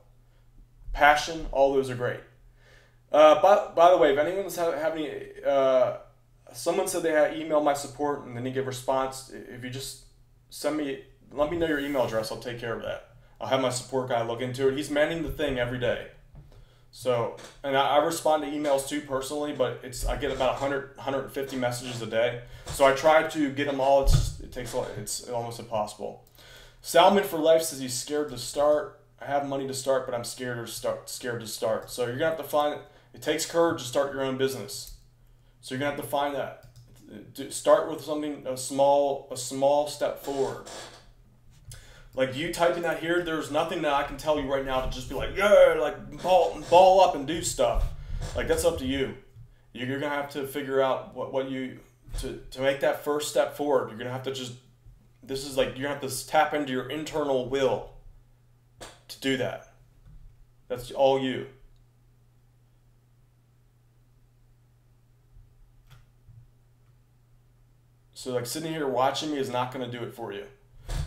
passion, all those are great. Uh, by, by the way, if anyone's have, any, uh, someone said they had emailed my support and then they give response. If you just send me, let me know your email address. I'll take care of that. I'll have my support guy look into it. He's manning the thing every day. So, and I, I respond to emails too personally, but it's I get about 100, 150 messages a day. So I try to get them all. It's it takes a lot. It's almost impossible. Salmon for Life says he's scared to start. I have money to start, but I'm scared to start. Scared to start. So you're gonna have to find. It takes courage to start your own business. So you're gonna have to find that. Start with something a small a small step forward. Like you typing that here, there's nothing that I can tell you right now to just be like, yeah, like ball, ball up and do stuff. Like that's up to you. You're gonna have to figure out what, what you to, to make that first step forward. You're gonna have to just this is like you're gonna have to tap into your internal will to do that. That's all you. So like sitting here watching me is not gonna do it for you.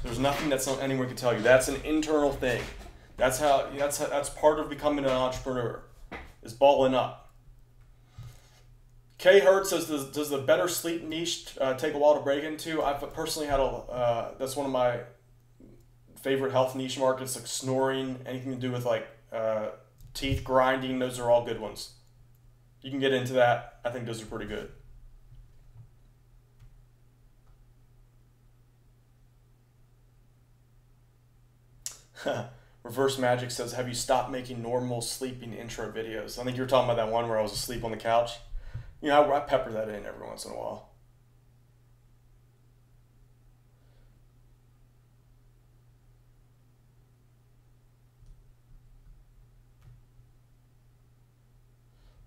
There's nothing that's not anyone can tell you. That's an internal thing. That's how that's how, that's part of becoming an entrepreneur. Is balling up. K Hurd says, does, does the better sleep niche uh, take a while to break into? I've personally had a, uh, that's one of my favorite health niche markets, like snoring, anything to do with like uh, teeth grinding. Those are all good ones. You can get into that. I think those are pretty good. Reverse Magic says, Have you stopped making normal sleeping intro videos? I think you were talking about that one where I was asleep on the couch. You know, I, I pepper that in every once in a while.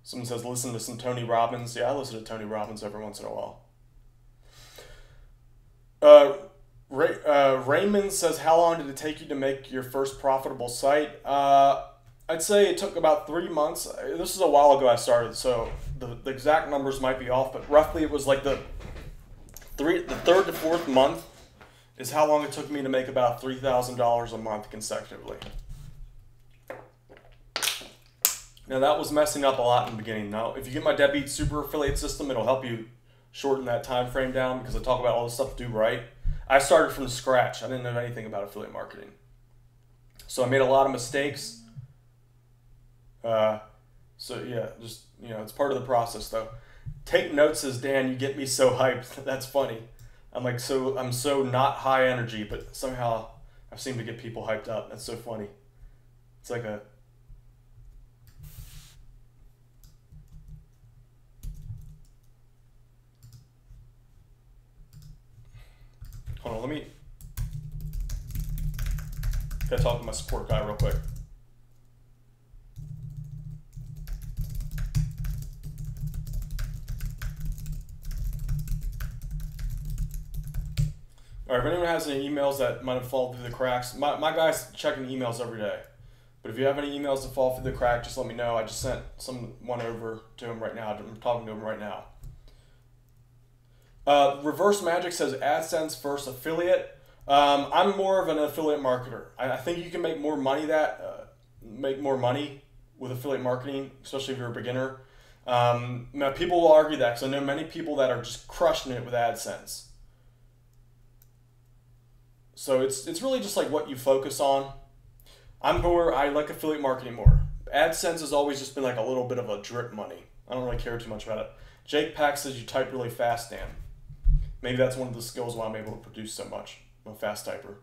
Someone says, listen to some Tony Robbins. Yeah, I listen to Tony Robbins every once in a while. Uh, Ray, uh, Raymond says, How long did it take you to make your first profitable site? Uh, I'd say it took about three months. This is a while ago I started, so the, the exact numbers might be off, but roughly it was like the three, the third to fourth month is how long it took me to make about three thousand dollars a month consecutively. Now that was messing up a lot in the beginning. Now, if you get my Deadbeat Super Affiliate System, it'll help you shorten that time frame down because I talk about all the stuff to do right. I started from scratch. I didn't know anything about affiliate marketing. So I made a lot of mistakes. Uh, so yeah, just you know, it's part of the process though. Take notes as Dan, you get me so hyped. That's funny. I'm like so I'm so not high energy, but somehow I seem to get people hyped up. That's so funny. It's like a Hold on, let me. Gotta talk to my support guy real quick. All right, if anyone has any emails that might have fallen through the cracks, my, my guy's checking emails every day. But if you have any emails that fall through the crack, just let me know. I just sent someone over to him right now. I'm talking to him right now. Uh, Reverse Magic says AdSense first affiliate. Um, I'm more of an affiliate marketer. I, I think you can make more money that uh, make more money with affiliate marketing, especially if you're a beginner. Um, now people will argue that because I know many people that are just crushing it with AdSense. So it's it's really just like what you focus on. I'm more I like affiliate marketing more. AdSense has always just been like a little bit of a drip money. I don't really care too much about it. Jake Pack says you type really fast, Dan. Maybe that's one of the skills why I'm able to produce so much. I'm a fast typer.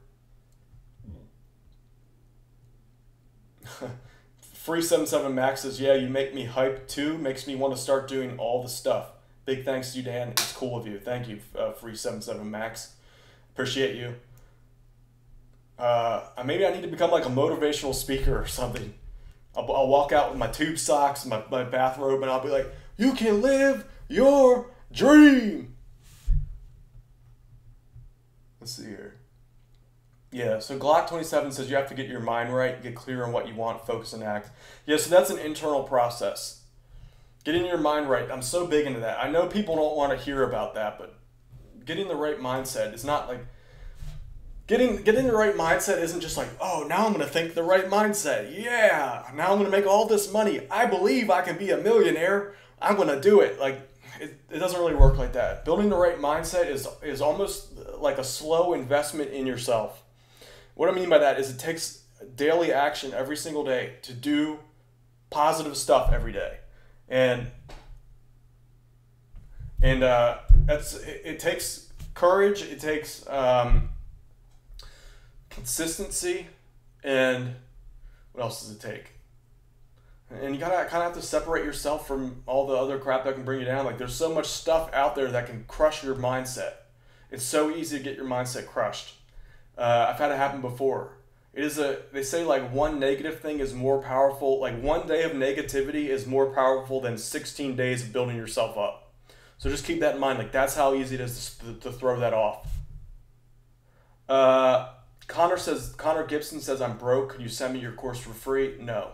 Free 77 Max says, Yeah, you make me hype too. Makes me want to start doing all the stuff. Big thanks to you, Dan. It's cool of you. Thank you, uh, Free 77 Max. Appreciate you. Uh, maybe I need to become like a motivational speaker or something. I'll, I'll walk out with my tube socks, my, my bathrobe, and I'll be like, You can live your dream. Let's see here. Yeah, so Glock 27 says you have to get your mind right, get clear on what you want, focus and act. Yeah, so that's an internal process. Getting your mind right. I'm so big into that. I know people don't want to hear about that, but getting the right mindset is not like getting getting the right mindset isn't just like, "Oh, now I'm going to think the right mindset. Yeah, now I'm going to make all this money. I believe I can be a millionaire. I'm going to do it." Like it, it doesn't really work like that. Building the right mindset is is almost like a slow investment in yourself. What I mean by that is it takes daily action every single day to do positive stuff every day, and and uh, that's it, it takes courage. It takes um, consistency, and what else does it take? And you gotta kind of have to separate yourself from all the other crap that can bring you down. Like there's so much stuff out there that can crush your mindset. It's so easy to get your mindset crushed. Uh, I've had it happen before. It is a they say like one negative thing is more powerful. Like one day of negativity is more powerful than 16 days of building yourself up. So just keep that in mind. Like that's how easy it is to, to throw that off. Uh, Connor says Connor Gibson says I'm broke. Can you send me your course for free? No,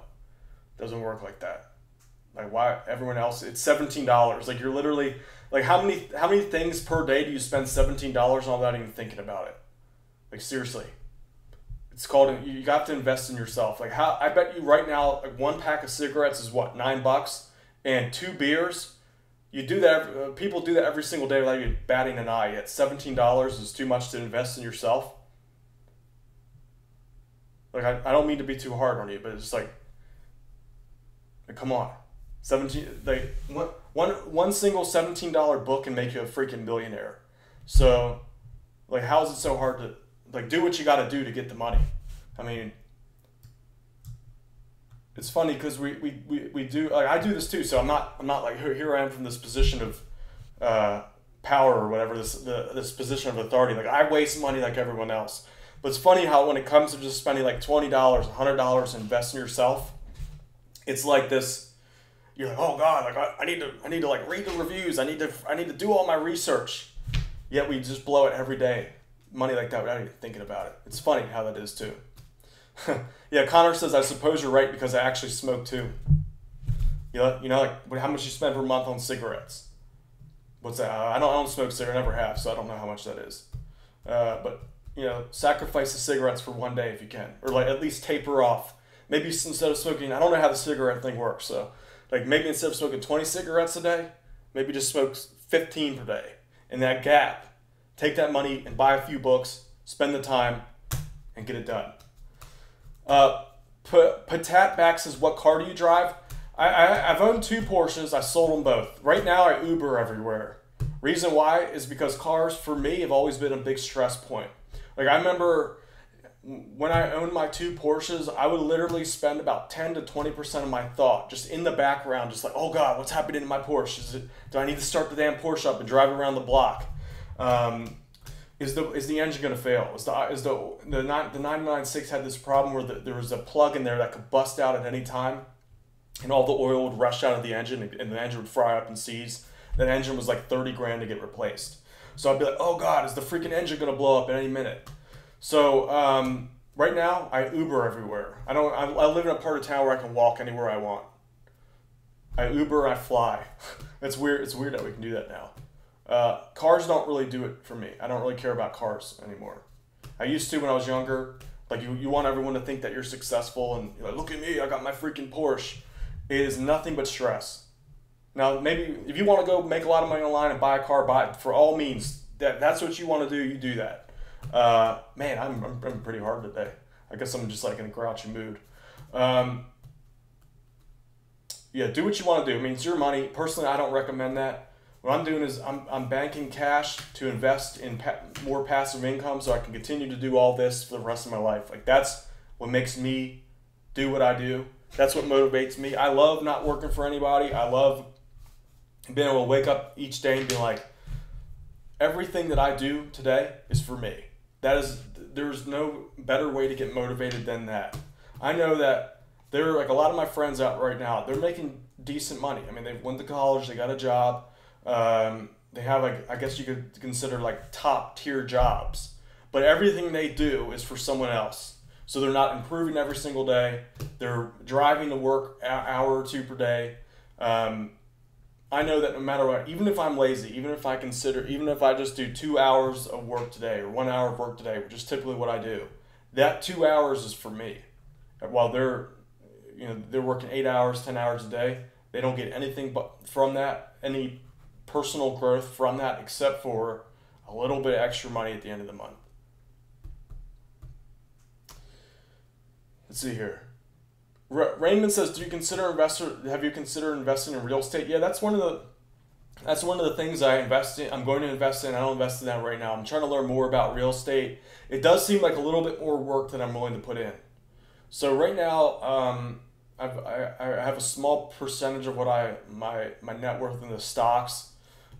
doesn't work like that. Like why everyone else? It's seventeen dollars. Like you're literally like how many how many things per day do you spend seventeen dollars on without even thinking about it? Like seriously. It's called you got to invest in yourself. Like how I bet you right now like one pack of cigarettes is what nine bucks, and two beers. You do that. Uh, people do that every single day without even batting an eye. Yet seventeen dollars is too much to invest in yourself. Like I, I don't mean to be too hard on you, but it's like, like come on, seventeen like one one one single seventeen dollar book can make you a freaking millionaire. So, like, how is it so hard to like do what you got to do to get the money. I mean, it's funny because we, we, we, we do like I do this too. So I'm not I'm not like here, here I am from this position of uh, power or whatever this the, this position of authority. Like I waste money like everyone else. But it's funny how when it comes to just spending like twenty dollars, hundred dollars, invest in yourself, it's like this. You're like, oh god, like I, I need to I need to like read the reviews. I need to I need to do all my research. Yet we just blow it every day money like that without even thinking about it. It's funny how that is too. yeah, Connor says, I suppose you're right because I actually smoke too. You know, you know, like how much you spend per month on cigarettes. What's that? I don't, I don't smoke cigarettes, I never have, so I don't know how much that is. Uh, but you know, sacrifice the cigarettes for one day if you can, or like at least taper off. Maybe instead of smoking, I don't know how the cigarette thing works, so like maybe instead of smoking twenty cigarettes a day, maybe just smoke fifteen per day. In that gap, take that money and buy a few books, spend the time, and get it done. Uh, Patat back says, What car do you drive? I, I, I've owned two Porsches. I sold them both. Right now, I Uber everywhere. Reason why is because cars, for me, have always been a big stress point. Like, I remember when I owned my two Porsches, I would literally spend about 10 to 20% of my thought just in the background, just like, oh God, what's happening in my Porsche? Is it, do I need to start the damn Porsche up and drive around the block? Um, is the is the engine going to fail? Is the is the the nine the nine nine six had this problem where the, there was a plug in there that could bust out at any time, and all the oil would rush out of the engine, and the engine would fry up and seize. That engine was like thirty grand to get replaced. So I'd be like, oh god, is the freaking engine going to blow up at any minute? So um, right now I Uber everywhere. I don't. I, I live in a part of town where I can walk anywhere I want. I Uber, I fly. it's weird. It's weird that we can do that now. Uh, cars don't really do it for me. I don't really care about cars anymore. I used to when I was younger. Like you, you want everyone to think that you're successful and like, look at me, I got my freaking Porsche. It is nothing but stress. Now maybe if you want to go make a lot of money online and buy a car, buy it for all means. That that's what you want to do. You do that. Uh, man, I'm, I'm, I'm pretty hard today. I guess I'm just like in a grouchy mood. Um, yeah, do what you want to do. I mean, it's your money. Personally, I don't recommend that. What I'm doing is I'm, I'm banking cash to invest in pa- more passive income so I can continue to do all this for the rest of my life. Like that's what makes me do what I do. That's what motivates me. I love not working for anybody. I love being able to wake up each day and be like, everything that I do today is for me. That is, there's no better way to get motivated than that. I know that there are like a lot of my friends out right now, they're making decent money. I mean, they went to college, they got a job, um, they have like I guess you could consider like top tier jobs, but everything they do is for someone else. So they're not improving every single day. They're driving to work an hour or two per day. Um, I know that no matter what, even if I'm lazy, even if I consider, even if I just do two hours of work today or one hour of work today, which is typically what I do, that two hours is for me. While they're, you know, they're working eight hours, ten hours a day, they don't get anything but from that, any personal growth from that except for a little bit of extra money at the end of the month. Let's see here. Raymond says, "Do you consider investor? Have you considered investing in real estate? Yeah, that's one of the that's one of the things I invest in. I'm going to invest in. I don't invest in that right now. I'm trying to learn more about real estate. It does seem like a little bit more work than I'm willing to put in. So right now, um, I've, I, I have a small percentage of what I my my net worth in the stocks.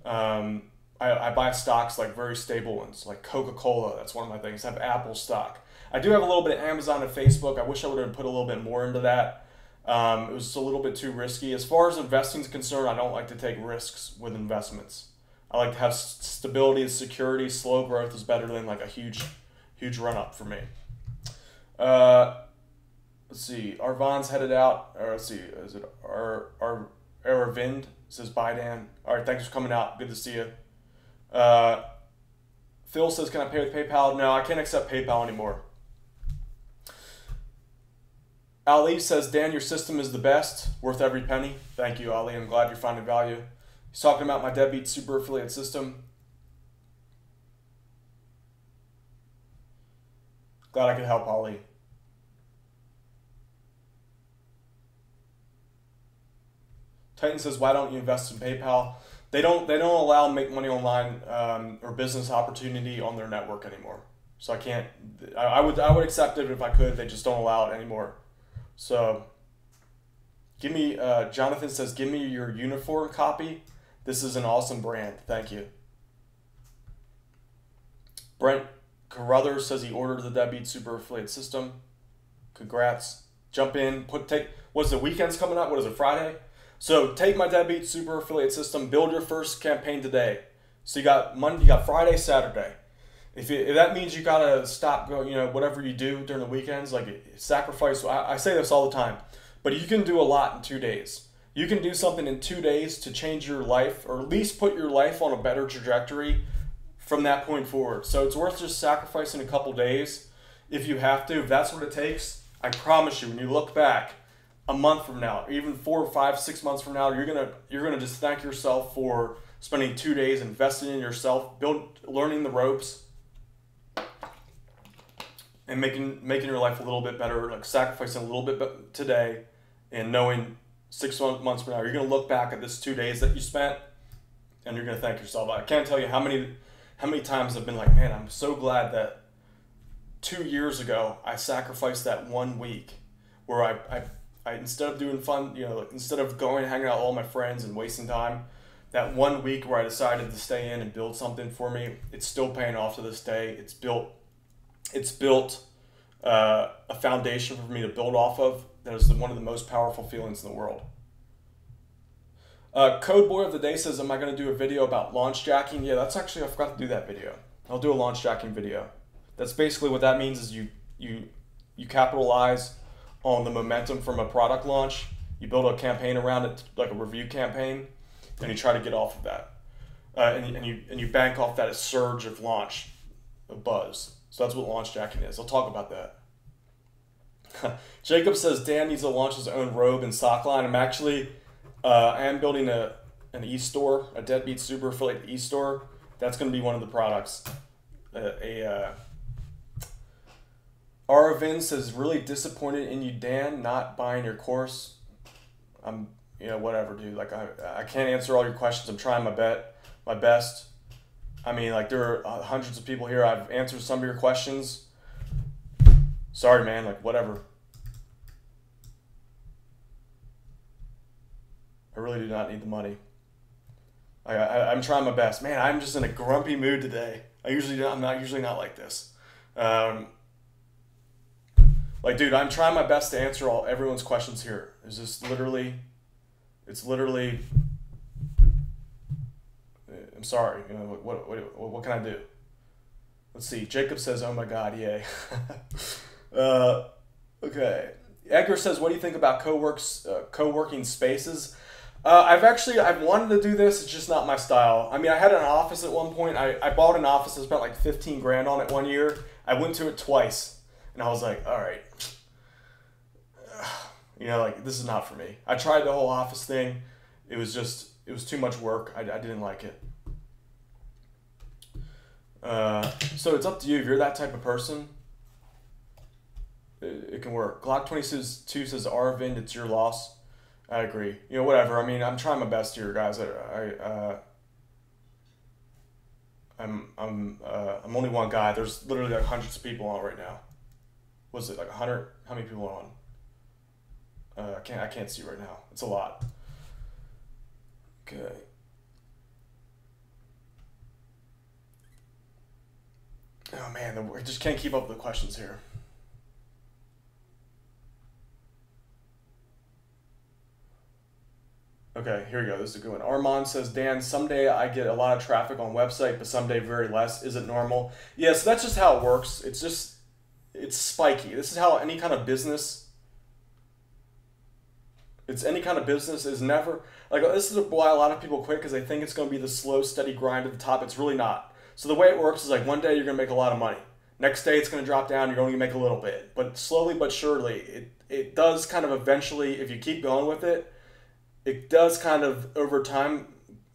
Um, I, I buy stocks like very stable ones, like Coca Cola. That's one of my things. I have Apple stock. I do have a little bit of Amazon and Facebook. I wish I would have put a little bit more into that. Um, it was a little bit too risky. As far as investing is concerned, I don't like to take risks with investments. I like to have stability and security. Slow growth is better than like a huge, huge run up for me. Uh, let's see. Arvan's headed out. Or let's see. Is it Ar Ar Aravind says bye Dan. All right, thanks for coming out. Good to see you. Uh, Phil says, "Can I pay with PayPal?" No, I can't accept PayPal anymore. Ali says, Dan, your system is the best, worth every penny. Thank you, Ali. I'm glad you're finding value. He's talking about my deadbeat super affiliate system. Glad I could help Ali. Titan says, "Why don't you invest in PayPal?" They don't. They don't allow make money online um, or business opportunity on their network anymore. So I can't. I, I would. I would accept it if I could. They just don't allow it anymore. So, give me, uh, Jonathan says, give me your uniform copy. This is an awesome brand. Thank you. Brent Carruthers says he ordered the Deadbeat Super Affiliate System. Congrats. Jump in, put, take, what's the weekend's coming up? What is it, Friday? So take my Deadbeat Super Affiliate System, build your first campaign today. So you got Monday, you got Friday, Saturday. If, it, if that means you gotta stop going, you know, whatever you do during the weekends, like sacrifice. I, I say this all the time, but you can do a lot in two days. You can do something in two days to change your life, or at least put your life on a better trajectory from that point forward. So it's worth just sacrificing a couple days if you have to. If that's what it takes, I promise you, when you look back a month from now, or even four or five, six months from now, you're gonna you're gonna just thank yourself for spending two days investing in yourself, build learning the ropes and making making your life a little bit better, like sacrificing a little bit today, and knowing six months from now you're gonna look back at this two days that you spent, and you're gonna thank yourself. I can't tell you how many how many times I've been like, man, I'm so glad that two years ago I sacrificed that one week where I, I, I instead of doing fun, you know, instead of going hanging out with all my friends and wasting time, that one week where I decided to stay in and build something for me, it's still paying off to this day. It's built it's built uh, a foundation for me to build off of that is one of the most powerful feelings in the world. Uh, Code Boy of the Day says, Am I going to do a video about launch jacking? Yeah, that's actually, I forgot to do that video. I'll do a launch jacking video. That's basically what that means is you, you, you capitalize on the momentum from a product launch. You build a campaign around it, like a review campaign, and you try to get off of that. Uh, and, and, you, and you bank off that surge of launch, of buzz. So that's what launch jacking is. I'll talk about that. Jacob says Dan needs to launch his own robe and sock line. I'm actually, uh, I am building a an e-store, a Deadbeat Super Affiliate e-store. That's going to be one of the products. Uh, a uh, says really disappointed in you, Dan, not buying your course. I'm, you know, whatever, dude. Like I, I can't answer all your questions. I'm trying my bet, my best. I mean, like there are uh, hundreds of people here. I've answered some of your questions. Sorry, man. Like whatever. I really do not need the money. I, I I'm trying my best, man. I'm just in a grumpy mood today. I usually I'm not usually not like this. Um, like, dude, I'm trying my best to answer all everyone's questions here. Is this literally? It's literally I'm sorry. You know, what, what, what, can I do? Let's see. Jacob says, oh my God, yay. uh, okay. Edgar says, what do you think about co-works, uh, co-working spaces? Uh, I've actually, I've wanted to do this. It's just not my style. I mean, I had an office at one point. I, I bought an office. I spent like 15 grand on it one year. I went to it twice. And I was like, all right. You know, like, this is not for me. I tried the whole office thing. It was just, it was too much work. I, I didn't like it. Uh, so it's up to you if you're that type of person. it, it can work. Glock 22 says Arvind, it's your loss. I agree. You know, whatever. I mean, I'm trying my best here, guys. I, I uh, I'm I'm uh, I'm only one guy. There's literally like hundreds of people on right now. Was it like hundred? How many people are on? Uh, I can't I can't see right now. It's a lot. Okay. Oh man, I just can't keep up with the questions here. Okay, here we go. This is a good one. Armand says, Dan, someday I get a lot of traffic on website, but someday very less. Is it normal? Yeah, so that's just how it works. It's just, it's spiky. This is how any kind of business, it's any kind of business is never, like this is why a lot of people quit because they think it's going to be the slow, steady grind at the top. It's really not. So the way it works is like one day you're going to make a lot of money. Next day it's going to drop down. You're only going to make a little bit. But slowly but surely, it, it does kind of eventually, if you keep going with it, it does kind of over time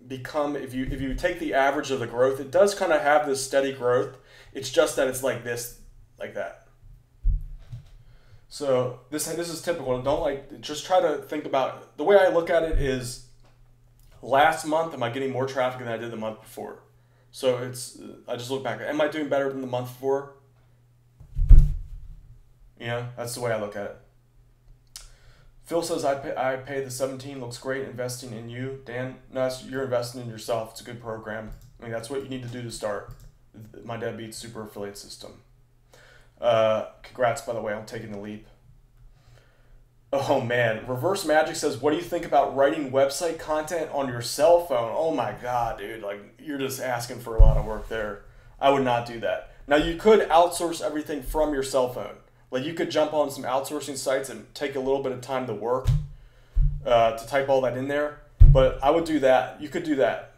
become if you if you take the average of the growth, it does kind of have this steady growth. It's just that it's like this, like that. So this this is typical. Don't like just try to think about the way I look at it is last month am I getting more traffic than I did the month before? So it's I just look back. Am I doing better than the month before? Yeah, that's the way I look at it. Phil says I pay, I pay the 17 looks great investing in you. Dan, no, you're investing in yourself. It's a good program. I mean, that's what you need to do to start my deadbeat super affiliate system. Uh, congrats, by the way, on taking the leap. Oh man, Reverse Magic says, "What do you think about writing website content on your cell phone?" Oh my god, dude! Like you're just asking for a lot of work there. I would not do that. Now you could outsource everything from your cell phone. Like you could jump on some outsourcing sites and take a little bit of time to work uh, to type all that in there. But I would do that. You could do that.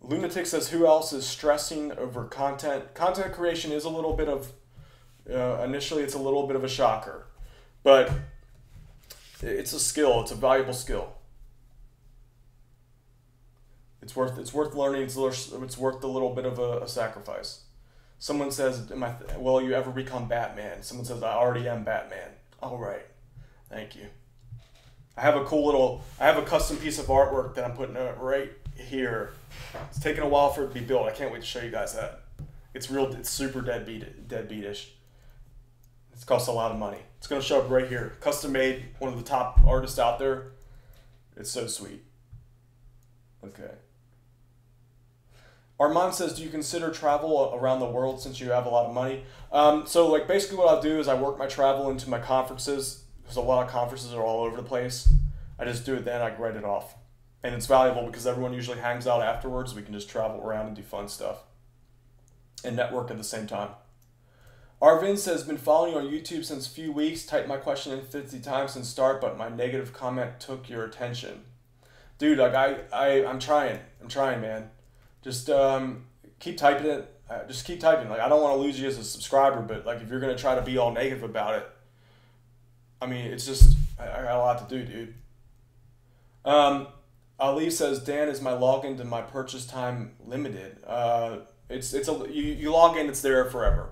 Lunatic says, "Who else is stressing over content? Content creation is a little bit of uh, initially it's a little bit of a shocker, but it's a skill. It's a valuable skill." It's worth it's worth learning. It's it's worth a little bit of a, a sacrifice. Someone says, "Am I? Will you ever become Batman?" Someone says, "I already am Batman." All right, thank you. I have a cool little. I have a custom piece of artwork that I'm putting up right here. It's taken a while for it to be built. I can't wait to show you guys that. It's real. It's super deadbeat deadbeatish. It's cost a lot of money. It's gonna show up right here. Custom made. One of the top artists out there. It's so sweet. Okay. Armand says, "Do you consider travel around the world since you have a lot of money?" Um, so, like, basically, what I'll do is I work my travel into my conferences because a lot of conferences are all over the place. I just do it then. I write it off, and it's valuable because everyone usually hangs out afterwards. We can just travel around and do fun stuff and network at the same time. Arvin says, "Been following you on YouTube since a few weeks. Typed my question in fifty times since start, but my negative comment took your attention." Dude, like I, I, I'm trying. I'm trying, man just um, keep typing it. Uh, just keep typing. Like I don't want to lose you as a subscriber, but like if you're gonna try to be all negative about it, I mean it's just I, I got a lot to do, dude. Um, Ali says Dan is my login to my purchase time limited. Uh, it's it's a you, you log in, it's there forever.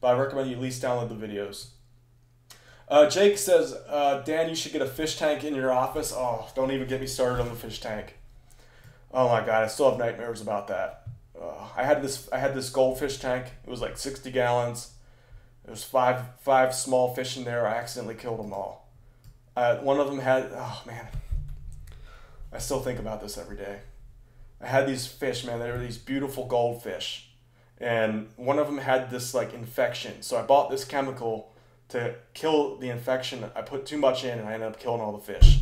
But I recommend you at least download the videos. Uh, Jake says, uh, Dan, you should get a fish tank in your office. Oh, don't even get me started on the fish tank. Oh my god, I still have nightmares about that. Uh, I had this I had this goldfish tank. It was like 60 gallons. There was five five small fish in there. I accidentally killed them all. Uh, one of them had oh man. I still think about this every day. I had these fish, man. They were these beautiful goldfish, and one of them had this like infection. So I bought this chemical to kill the infection. I put too much in, and I ended up killing all the fish.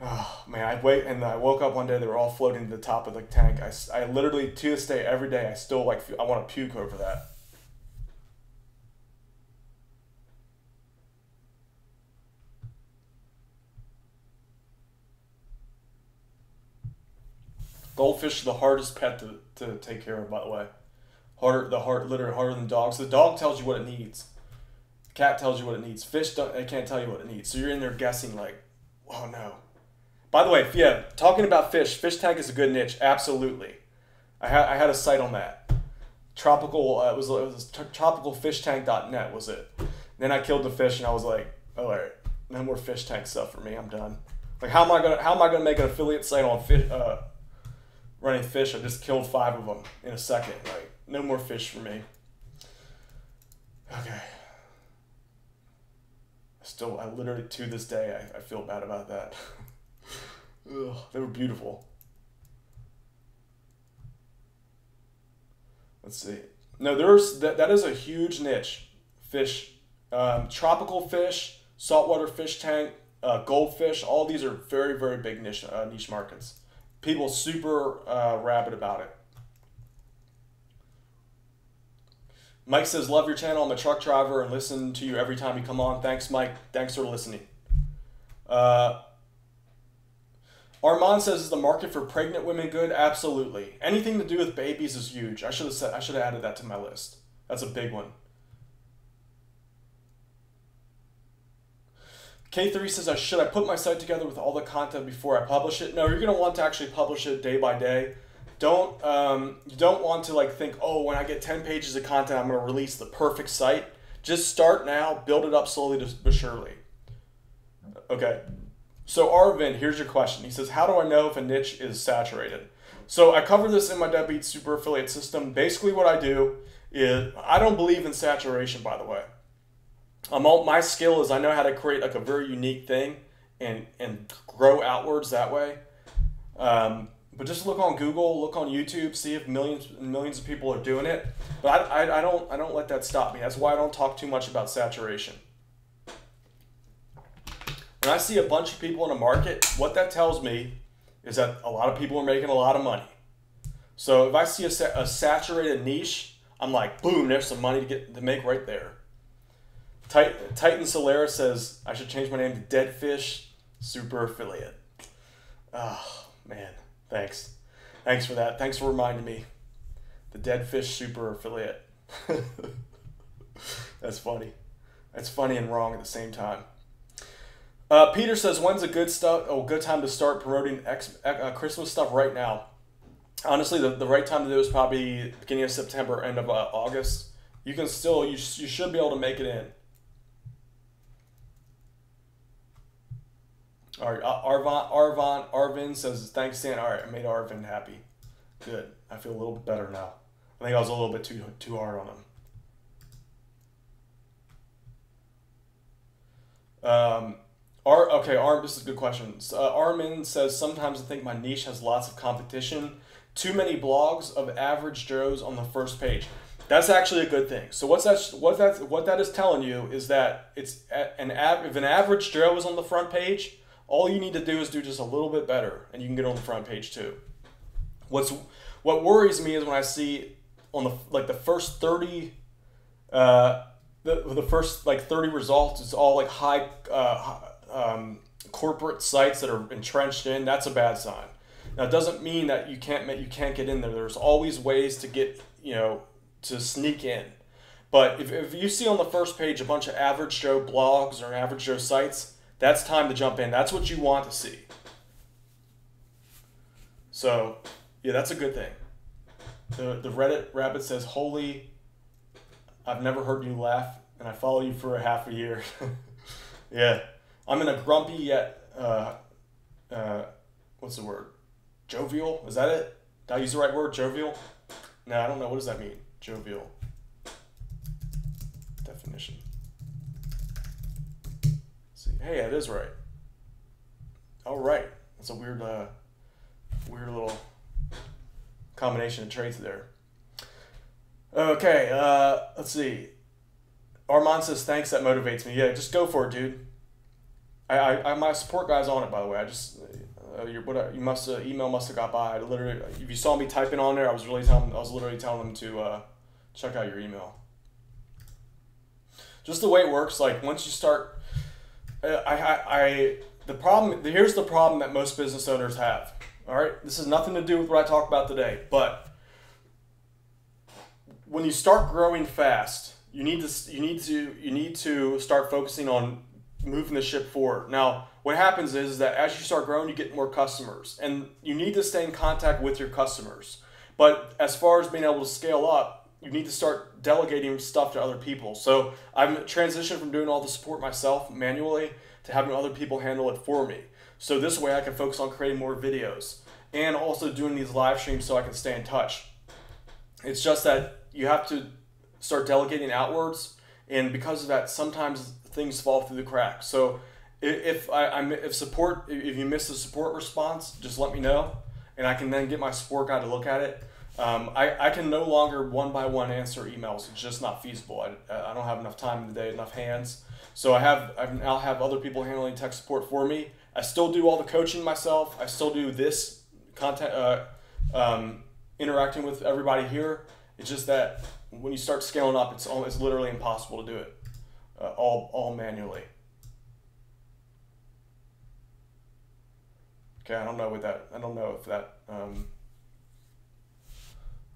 Oh man, I wait and I woke up one day. They were all floating to the top of the tank. I, I literally to this day every day I still like I want to puke over that. Goldfish are the hardest pet to, to take care of, by the way. Harder, the heart, literally harder than dogs. The dog tells you what it needs. Cat tells you what it needs. Fish don't. They can't tell you what it needs. So you're in there guessing like, oh no, by the way, yeah, talking about fish, fish tank is a good niche. Absolutely. I, had I had a site on that. tropical. Uh, it was it was tropicalfishtank.net was it? Then I killed the fish and I was like, oh, all right, no more fish tank stuff for me. I'm done. Like how am I gonna how am I gonna make an affiliate site on fish uh, running fish? I just killed five of them in a second. Like no more fish for me. Okay. Still, I literally to this day I, I feel bad about that. Ugh, they were beautiful. Let's see. No, there's that, that is a huge niche. Fish, um, tropical fish, saltwater fish tank, uh, goldfish. All these are very very big niche uh, niche markets. People super uh, rabid about it. Mike says, "Love your channel. I'm a truck driver and listen to you every time you come on. Thanks, Mike. Thanks for listening." Uh, Armand says, "Is the market for pregnant women good? Absolutely. Anything to do with babies is huge. I should have said. I should have added that to my list. That's a big one." K3 says, I should I put my site together with all the content before I publish it? No, you're going to want to actually publish it day by day. Don't um, you don't want to like think, oh, when I get 10 pages of content, I'm going to release the perfect site. Just start now, build it up slowly but surely. Okay. So Arvin, here's your question. He says, how do I know if a niche is saturated? So I cover this in my Deadbeat Super Affiliate System. Basically, what I do is I don't believe in saturation, by the way. I'm all, my skill is I know how to create like a very unique thing and and grow outwards that way. Um, but just look on Google, look on YouTube, see if millions and millions of people are doing it. But I, I, I don't I don't let that stop me. That's why I don't talk too much about saturation. When I see a bunch of people in a market, what that tells me is that a lot of people are making a lot of money. So if I see a, a saturated niche, I'm like, boom, there's some money to get to make right there. Titan Solera says I should change my name to Deadfish Super Affiliate. Oh man, thanks, thanks for that. Thanks for reminding me. The Deadfish Super Affiliate. That's funny. That's funny and wrong at the same time. Uh, Peter says, "When's a good stuff? Oh, good time to start promoting X, uh, Christmas stuff right now." Honestly, the, the right time to do is probably beginning of September, end of uh, August. You can still you, you should be able to make it in. All right, uh, Arvon, Arvon, Arvin says, thanks, Stan. All right, I made Arvin happy. Good. I feel a little bit better now. I think I was a little bit too too hard on him. Um, Ar, okay, Arm, this is a good question. Uh, Armin says, sometimes I think my niche has lots of competition. Too many blogs of average Joes on the first page. That's actually a good thing. So what's that? What that? What that is telling you is that it's an if an average Joe is on the front page, all you need to do is do just a little bit better, and you can get on the front page too. What's what worries me is when I see on the like the first thirty, uh, the the first like thirty results, it's all like high uh, um, corporate sites that are entrenched in. That's a bad sign. Now it doesn't mean that you can't you can't get in there. There's always ways to get you know to sneak in. But if, if you see on the first page a bunch of average Joe blogs or average Joe sites, that's time to jump in. That's what you want to see. So, yeah, that's a good thing. The, the Reddit rabbit says, Holy, I've never heard you laugh, and I follow you for a half a year. yeah. I'm in a grumpy yet, uh, uh, what's the word? Jovial? Is that it? Did I use the right word? Jovial? No, I don't know. What does that mean? Jovial. Definition. Hey, that is right. All right. That's a weird, uh, weird little combination of traits there. Okay, uh, let's see. Armand says, thanks, that motivates me. Yeah, just go for it, dude. I, I, I my support guy's on it, by the way. I just, uh, your, what, you must, uh, email must have got by. I literally, if you saw me typing on there, I was really telling, I was literally telling them to, uh, check out your email. Just the way it works, like, once you start uh, Uh, I, I, I, the problem, here's the problem that most business owners have. All right, this has nothing to do with what I talk about today, but when you start growing fast, you need to you need to you need to start focusing on moving the ship forward. Now, what happens is that as you start growing, you get more customers, and you need to stay in contact with your customers. But as far as being able to scale up, you need to start delegating stuff to other people. So I've transitioned from doing all the support myself manually to having other people handle it for me. So this way I can focus on creating more videos and also doing these live streams so I can stay in touch. It's just that you have to start delegating outwards, and because of that, sometimes things fall through the cracks. So if I, I'm if support if you miss the support response, just let me know, and I can then get my support guy to look at it. Um, I, I can no longer one by one answer emails. It's just not feasible. I, I don't have enough time in the day, enough hands. So I have I now have other people handling tech support for me. I still do all the coaching myself. I still do this content, uh, um, interacting with everybody here. It's just that when you start scaling up, it's almost literally impossible to do it uh, all all manually. Okay, I don't know what that. I don't know if that. Um,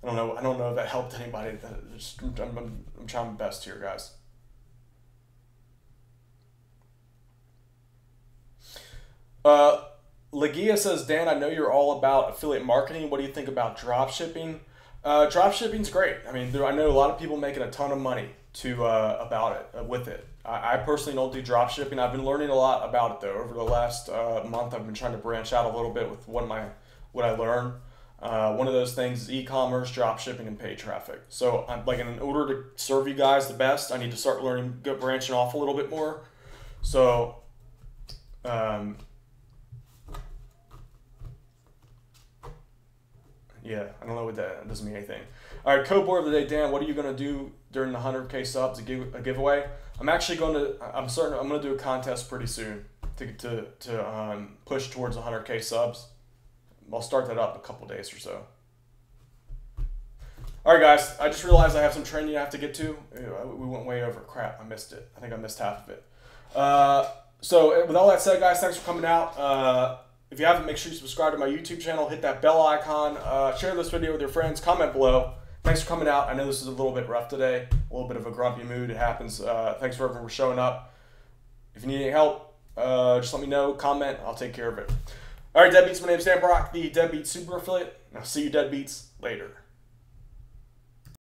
I don't know. I don't know if that helped anybody. Just, I'm, I'm, I'm trying my best here, guys. Uh, Lagia says, Dan, I know you're all about affiliate marketing. What do you think about drop shipping? Uh, drop shipping's great. I mean, there, I know a lot of people making a ton of money to uh, about it uh, with it. I, I, personally don't do drop shipping. I've been learning a lot about it though over the last uh, month. I've been trying to branch out a little bit with what my what I learned. Uh, one of those things is e-commerce, drop shipping, and paid traffic. So, I'm like in order to serve you guys the best, I need to start learning, go branching off a little bit more. So, um, Yeah, I don't know what that, doesn't mean anything. All right, code board of the day, Dan. What are you gonna do during the 100k subs to give a giveaway? I'm actually going to. I'm certain. I'm gonna do a contest pretty soon to to to um, push towards 100k subs. I'll start that up a couple days or so. All right, guys. I just realized I have some training I have to get to. We went way over. Crap, I missed it. I think I missed half of it. Uh, so with all that said, guys, thanks for coming out. Uh, if you haven't, make sure you subscribe to my YouTube channel, hit that bell icon, uh, share this video with your friends, comment below. Thanks for coming out. I know this is a little bit rough today, a little bit of a grumpy mood. It happens. Uh, thanks for everyone for showing up. If you need any help, uh, just let me know, comment, I'll take care of it. All right, Deadbeats, my name is Dan Brock, the Deadbeat Super Affiliate. I'll see you Deadbeats later.